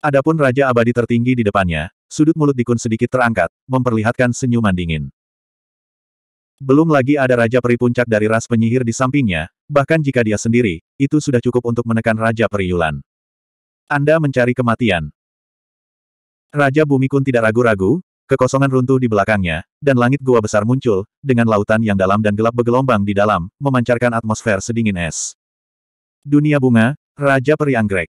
Adapun Raja Abadi tertinggi di depannya, sudut mulut Dikun sedikit terangkat, memperlihatkan senyuman dingin. Belum lagi ada Raja Peri Puncak dari ras penyihir di sampingnya, bahkan jika dia sendiri, itu sudah cukup untuk menekan Raja Peri Yulan. Anda mencari kematian. Raja Bumi Kun tidak ragu-ragu, kekosongan runtuh di belakangnya, dan langit gua besar muncul, dengan lautan yang dalam dan gelap bergelombang di dalam, memancarkan atmosfer sedingin es. Dunia bunga, Raja Peri Anggrek.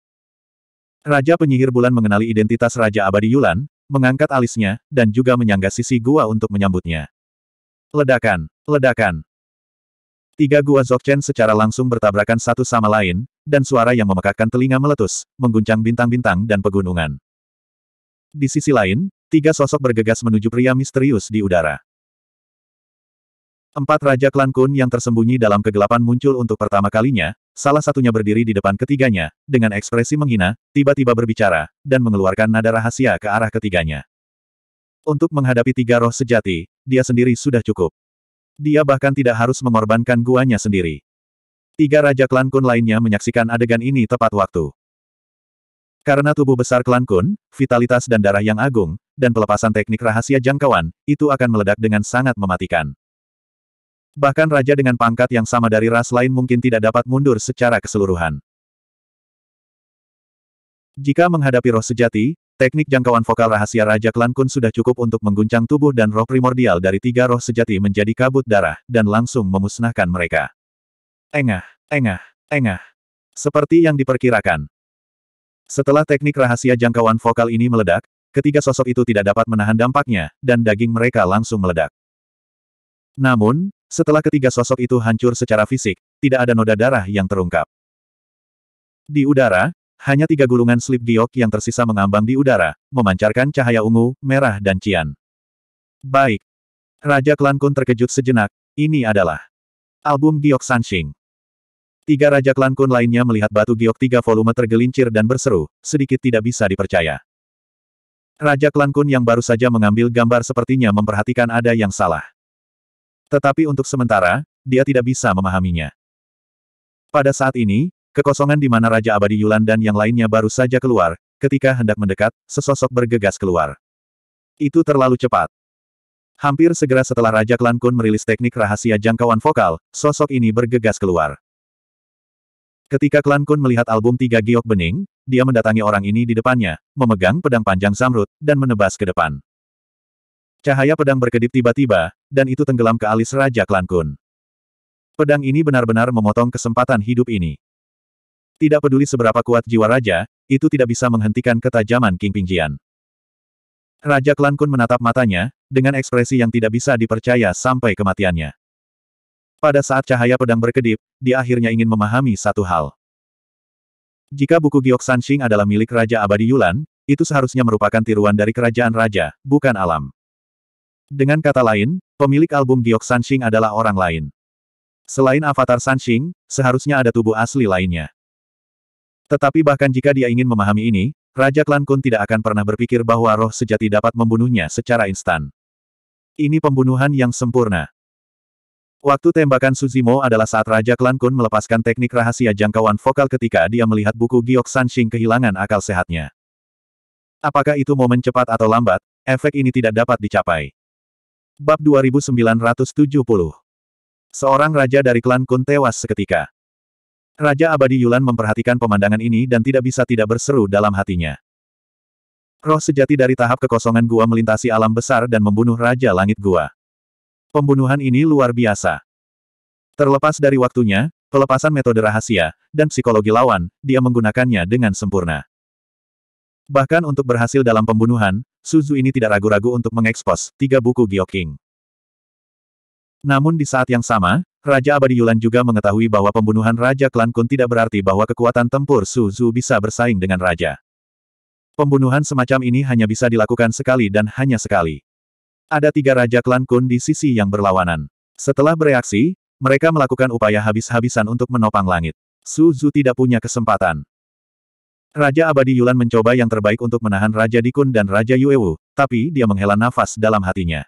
Raja penyihir bulan mengenali identitas Raja Abadi Yulan, mengangkat alisnya, dan juga menyangga sisi gua untuk menyambutnya. Ledakan, ledakan. Tiga gua Zokchen secara langsung bertabrakan satu sama lain, dan suara yang memekakkan telinga meletus, mengguncang bintang-bintang dan pegunungan. Di sisi lain, tiga sosok bergegas menuju pria misterius di udara. Empat Raja Klan Kun yang tersembunyi dalam kegelapan muncul untuk pertama kalinya, salah satunya berdiri di depan ketiganya, dengan ekspresi menghina, tiba-tiba berbicara, dan mengeluarkan nada rahasia ke arah ketiganya. Untuk menghadapi tiga roh sejati, dia sendiri sudah cukup. Dia bahkan tidak harus mengorbankan guanya sendiri. Tiga Raja Klan Kun lainnya menyaksikan adegan ini tepat waktu. Karena tubuh besar Klan Kun, vitalitas dan darah yang agung, dan pelepasan teknik rahasia jangkauan, itu akan meledak dengan sangat mematikan. Bahkan raja dengan pangkat yang sama dari ras lain mungkin tidak dapat mundur secara keseluruhan. Jika menghadapi roh sejati, Teknik jangkauan vokal rahasia Raja Klan Kun sudah cukup untuk mengguncang tubuh dan roh primordial dari tiga roh sejati menjadi kabut darah, dan langsung memusnahkan mereka. Engah, engah, engah. Seperti yang diperkirakan. Setelah teknik rahasia jangkauan vokal ini meledak, ketiga sosok itu tidak dapat menahan dampaknya, dan daging mereka langsung meledak. Namun, setelah ketiga sosok itu hancur secara fisik, tidak ada noda darah yang terungkap. Di udara, hanya tiga gulungan slip giok yang tersisa mengambang di udara, memancarkan cahaya ungu, merah dan cian. Baik. Raja Klan Kun terkejut sejenak, ini adalah album giok Sanxing. Tiga Raja Klan Kun lainnya melihat batu giok tiga volume tergelincir dan berseru, sedikit tidak bisa dipercaya. Raja Klan Kun yang baru saja mengambil gambar sepertinya memperhatikan ada yang salah. Tetapi untuk sementara, dia tidak bisa memahaminya. Pada saat ini, Kekosongan di mana Raja Abadi Yulan dan yang lainnya baru saja keluar, ketika hendak mendekat, sesosok bergegas keluar. Itu terlalu cepat. Hampir segera setelah Raja Klan Kun merilis teknik rahasia jangkauan vokal, sosok ini bergegas keluar. Ketika Klan Kun melihat album tiga giok bening, dia mendatangi orang ini di depannya, memegang pedang panjang zamrud, dan menebas ke depan. Cahaya pedang berkedip tiba-tiba, dan itu tenggelam ke alis Raja Klan Kun. Pedang ini benar-benar memotong kesempatan hidup ini. Tidak peduli seberapa kuat jiwa raja, itu tidak bisa menghentikan ketajaman King Pingjian. Raja Klan Kun menatap matanya, dengan ekspresi yang tidak bisa dipercaya sampai kematiannya. Pada saat cahaya pedang berkedip, dia akhirnya ingin memahami satu hal. Jika buku Giok Sanxing adalah milik Raja Abadi Yulan, itu seharusnya merupakan tiruan dari kerajaan raja, bukan alam. Dengan kata lain, pemilik album Giok Sanxing adalah orang lain. Selain avatar Sanxing, seharusnya ada tubuh asli lainnya. Tetapi bahkan jika dia ingin memahami ini, Raja Klan Kun tidak akan pernah berpikir bahwa roh sejati dapat membunuhnya secara instan. Ini pembunuhan yang sempurna. Waktu tembakan Suzimo adalah saat Raja Klan Kun melepaskan teknik rahasia jangkauan vokal ketika dia melihat buku Giok Sanxing kehilangan akal sehatnya. Apakah itu momen cepat atau lambat, efek ini tidak dapat dicapai. Bab 2970 Seorang raja dari klan Kun tewas seketika. Raja Abadi Yulan memperhatikan pemandangan ini dan tidak bisa tidak berseru dalam hatinya. Roh sejati dari tahap kekosongan gua melintasi alam besar dan membunuh Raja Langit Gua. Pembunuhan ini luar biasa. Terlepas dari waktunya, pelepasan metode rahasia, dan psikologi lawan, dia menggunakannya dengan sempurna. Bahkan untuk berhasil dalam pembunuhan, Suzu ini tidak ragu-ragu untuk mengekspos tiga buku Gyoking. Namun di saat yang sama, Raja Abadi Yulan juga mengetahui bahwa pembunuhan Raja Klan Kun tidak berarti bahwa kekuatan tempur Suzu bisa bersaing dengan Raja. Pembunuhan semacam ini hanya bisa dilakukan sekali dan hanya sekali. Ada tiga Raja Klan Kun di sisi yang berlawanan. Setelah bereaksi, mereka melakukan upaya habis-habisan untuk menopang langit. Suzu tidak punya kesempatan. Raja Abadi Yulan mencoba yang terbaik untuk menahan Raja Dikun dan Raja Yuewu, tapi dia menghela nafas dalam hatinya.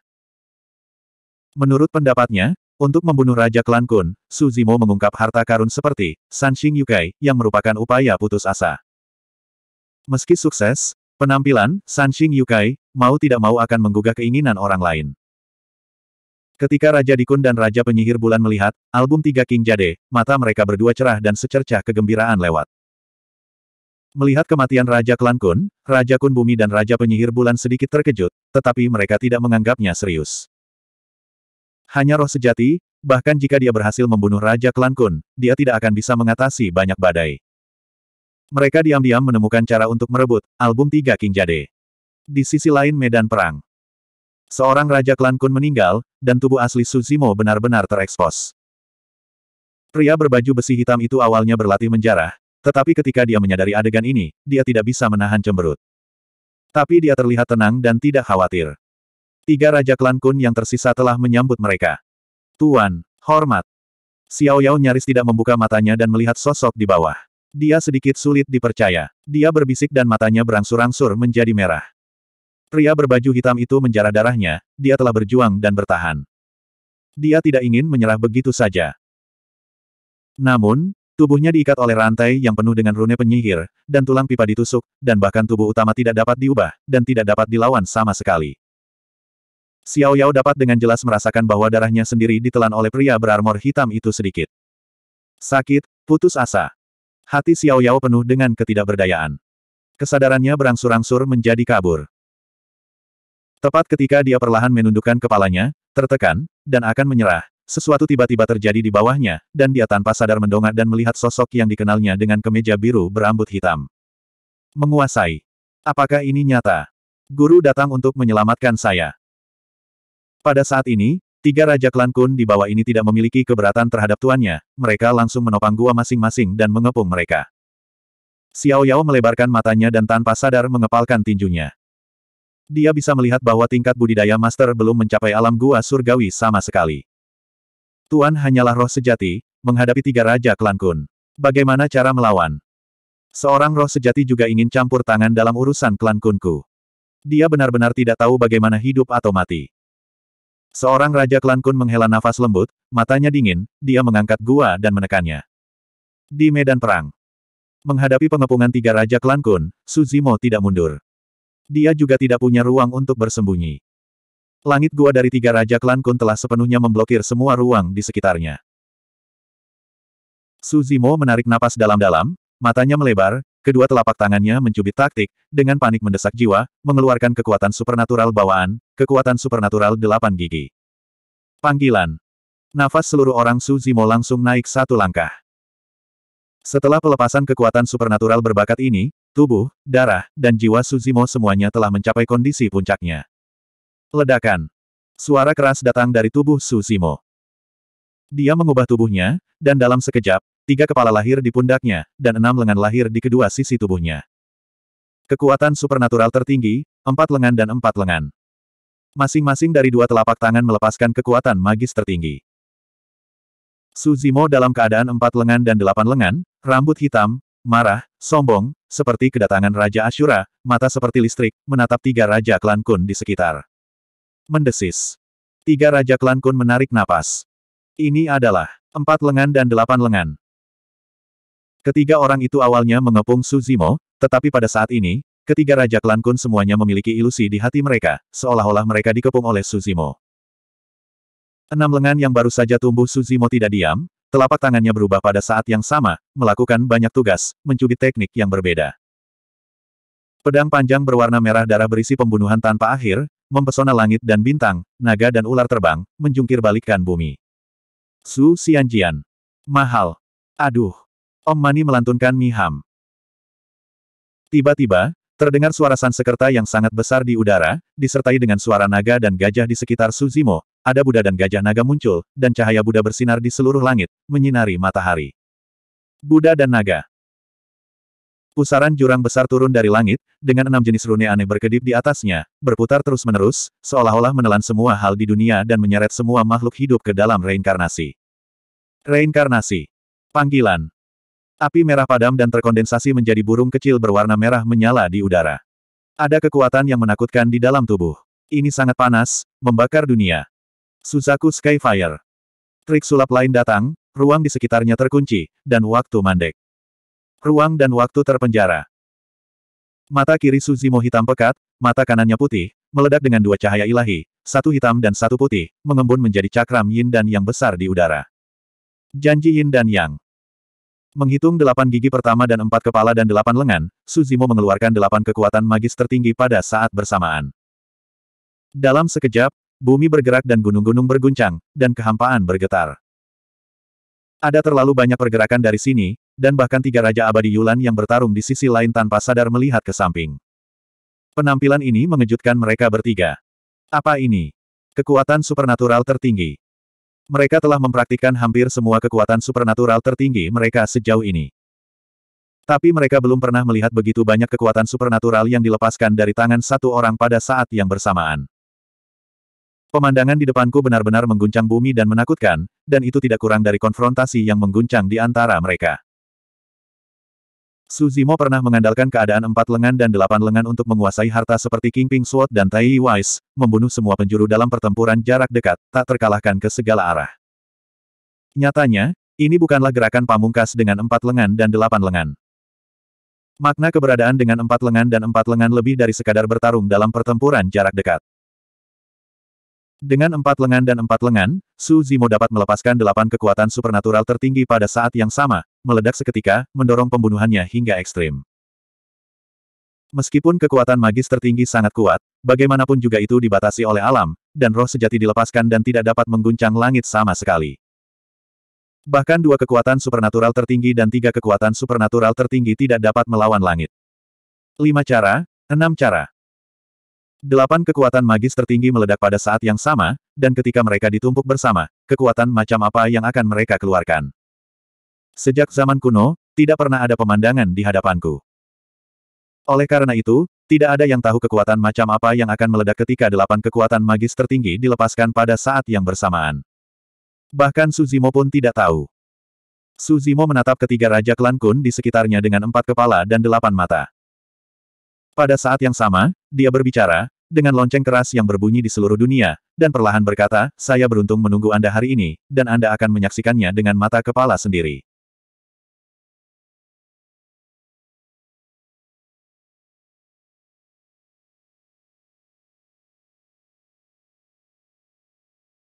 Menurut pendapatnya, untuk membunuh Raja Klan Kun, Su Zimo mengungkap harta karun seperti Sanxing Yukai, yang merupakan upaya putus asa. Meski sukses, penampilan Sanxing Yukai mau tidak mau akan menggugah keinginan orang lain. Ketika Raja Dikun dan Raja Penyihir Bulan melihat album Tiga King Jade, mata mereka berdua cerah dan secercah kegembiraan lewat. Melihat kematian Raja Klan Kun, Raja Kun Bumi dan Raja Penyihir Bulan sedikit terkejut, tetapi mereka tidak menganggapnya serius. Hanya roh sejati, bahkan jika dia berhasil membunuh Raja Klan Kun, dia tidak akan bisa mengatasi banyak badai. Mereka diam-diam menemukan cara untuk merebut album tiga King Jade. Di sisi lain medan perang. Seorang Raja Klan Kun meninggal, dan tubuh asli Suzimo benar-benar terekspos. Pria berbaju besi hitam itu awalnya berlatih menjarah, tetapi ketika dia menyadari adegan ini, dia tidak bisa menahan cemberut. Tapi dia terlihat tenang dan tidak khawatir. Tiga Raja Klan Kun yang tersisa telah menyambut mereka. Tuan, hormat. Xiao Yao nyaris tidak membuka matanya dan melihat sosok di bawah. Dia sedikit sulit dipercaya. Dia berbisik dan matanya berangsur-angsur menjadi merah. Pria berbaju hitam itu menjarah darahnya, dia telah berjuang dan bertahan. Dia tidak ingin menyerah begitu saja. Namun, tubuhnya diikat oleh rantai yang penuh dengan rune penyihir, dan tulang pipa ditusuk, dan bahkan tubuh utama tidak dapat diubah, dan tidak dapat dilawan sama sekali. Xiao Yao dapat dengan jelas merasakan bahwa darahnya sendiri ditelan oleh pria berarmor hitam itu sedikit. Sakit, putus asa. Hati Xiao Yao penuh dengan ketidakberdayaan. Kesadarannya berangsur-angsur menjadi kabur. Tepat ketika dia perlahan menundukkan kepalanya, tertekan, dan akan menyerah, sesuatu tiba-tiba terjadi di bawahnya, dan dia tanpa sadar mendongak dan melihat sosok yang dikenalnya dengan kemeja biru berambut hitam. Menguasai. Apakah ini nyata? Guru datang untuk menyelamatkan saya. Pada saat ini, tiga Raja Klan Kun di bawah ini tidak memiliki keberatan terhadap tuannya, mereka langsung menopang gua masing-masing dan mengepung mereka. Xiao Yao melebarkan matanya dan tanpa sadar mengepalkan tinjunya. Dia bisa melihat bahwa tingkat budidaya master belum mencapai alam gua surgawi sama sekali. Tuan hanyalah roh sejati, menghadapi tiga Raja Klan Kun. Bagaimana cara melawan? Seorang roh sejati juga ingin campur tangan dalam urusan klan Kunku. Dia benar-benar tidak tahu bagaimana hidup atau mati. Seorang Raja Klan Kun menghela nafas lembut, matanya dingin, dia mengangkat gua dan menekannya. Di medan perang. Menghadapi pengepungan tiga Raja Klan Kun, Suzimo tidak mundur. Dia juga tidak punya ruang untuk bersembunyi. Langit gua dari tiga Raja Klan Kun telah sepenuhnya memblokir semua ruang di sekitarnya. Suzimo menarik napas dalam-dalam, matanya melebar, Kedua telapak tangannya mencubit taktik, dengan panik mendesak jiwa, mengeluarkan kekuatan supernatural bawaan, kekuatan supernatural delapan gigi. Panggilan. Nafas seluruh orang Su Zimo langsung naik satu langkah. Setelah pelepasan kekuatan supernatural berbakat ini, tubuh, darah, dan jiwa Su Zimo semuanya telah mencapai kondisi puncaknya. Ledakan. Suara keras datang dari tubuh Su Zimo. Dia mengubah tubuhnya, dan dalam sekejap, Tiga kepala lahir di pundaknya, dan enam lengan lahir di kedua sisi tubuhnya. Kekuatan supernatural tertinggi, empat lengan dan empat lengan. Masing-masing dari dua telapak tangan melepaskan kekuatan magis tertinggi. Suzimo dalam keadaan empat lengan dan delapan lengan, rambut hitam, marah, sombong, seperti kedatangan Raja Ashura, mata seperti listrik, menatap tiga Raja Klan Kun di sekitar. Mendesis. Tiga Raja Klan Kun menarik napas. Ini adalah empat lengan dan delapan lengan. Ketiga orang itu awalnya mengepung Suzimo, tetapi pada saat ini, ketiga Raja Klan Kun semuanya memiliki ilusi di hati mereka, seolah-olah mereka dikepung oleh Suzimo. Enam lengan yang baru saja tumbuh Suzimo tidak diam, telapak tangannya berubah pada saat yang sama, melakukan banyak tugas, mencubit teknik yang berbeda. Pedang panjang berwarna merah darah berisi pembunuhan tanpa akhir, mempesona langit dan bintang, naga dan ular terbang, menjungkir balikkan bumi. Su Xianjian. Mahal. Aduh. Om Mani melantunkan Mi Ham. Tiba-tiba, Terdengar suara Sansekerta yang sangat besar di udara, disertai dengan suara naga dan gajah di sekitar Suzimo, ada Buddha dan gajah naga muncul, dan cahaya Buddha bersinar di seluruh langit, menyinari matahari. Buddha dan naga. Pusaran jurang besar turun dari langit, dengan enam jenis rune aneh berkedip di atasnya, berputar terus-menerus, seolah-olah menelan semua hal di dunia dan menyeret semua makhluk hidup ke dalam reinkarnasi. Reinkarnasi. Panggilan. Api merah padam dan terkondensasi menjadi burung kecil berwarna merah menyala di udara. Ada kekuatan yang menakutkan di dalam tubuh. Ini sangat panas, membakar dunia. Suzaku Skyfire. Trik sulap lain datang, ruang di sekitarnya terkunci, dan waktu mandek. Ruang dan waktu terpenjara. Mata kiri Suzimo hitam pekat, mata kanannya putih, meledak dengan dua cahaya ilahi, satu hitam dan satu putih, mengembun menjadi cakram yin dan yang besar di udara. Janji yin dan yang. Menghitung delapan gigi pertama dan empat kepala dan delapan lengan, Suzimo mengeluarkan delapan kekuatan magis tertinggi pada saat bersamaan. Dalam sekejap, bumi bergerak dan gunung-gunung berguncang, dan kehampaan bergetar. Ada terlalu banyak pergerakan dari sini, dan bahkan tiga Raja Abadi Yulan yang bertarung di sisi lain tanpa sadar melihat ke samping. Penampilan ini mengejutkan mereka bertiga. Apa ini? Kekuatan supernatural tertinggi. Mereka telah mempraktikkan hampir semua kekuatan supernatural tertinggi mereka sejauh ini. Tapi mereka belum pernah melihat begitu banyak kekuatan supernatural yang dilepaskan dari tangan satu orang pada saat yang bersamaan. Pemandangan di depanku benar-benar mengguncang bumi dan menakutkan, dan itu tidak kurang dari konfrontasi yang mengguncang di antara mereka. Suzimo pernah mengandalkan keadaan empat lengan dan delapan lengan untuk menguasai harta seperti King Ping Sword dan Tai Wise, membunuh semua penjuru dalam pertempuran jarak dekat, tak terkalahkan ke segala arah. Nyatanya, ini bukanlah gerakan pamungkas dengan empat lengan dan delapan lengan. Makna keberadaan dengan empat lengan dan empat lengan lebih dari sekadar bertarung dalam pertempuran jarak dekat. Dengan empat lengan dan empat lengan, Su Zimo dapat melepaskan delapan kekuatan supernatural tertinggi pada saat yang sama, meledak seketika, mendorong pembunuhannya hingga ekstrim. Meskipun kekuatan magis tertinggi sangat kuat, bagaimanapun juga itu dibatasi oleh alam, dan roh sejati dilepaskan dan tidak dapat mengguncang langit sama sekali. Bahkan dua kekuatan supernatural tertinggi dan tiga kekuatan supernatural tertinggi tidak dapat melawan langit. Lima cara, enam cara. Delapan kekuatan magis tertinggi meledak pada saat yang sama, dan ketika mereka ditumpuk bersama, kekuatan macam apa yang akan mereka keluarkan. Sejak zaman kuno, tidak pernah ada pemandangan di hadapanku. Oleh karena itu, tidak ada yang tahu kekuatan macam apa yang akan meledak ketika delapan kekuatan magis tertinggi dilepaskan pada saat yang bersamaan. Bahkan Suzimo pun tidak tahu. Suzimo menatap ketiga Raja Klan Kun di sekitarnya dengan empat kepala dan delapan mata. Pada saat yang sama, dia berbicara, dengan lonceng keras yang berbunyi di seluruh dunia, dan perlahan berkata, saya beruntung menunggu Anda hari ini, dan Anda akan menyaksikannya dengan mata kepala sendiri.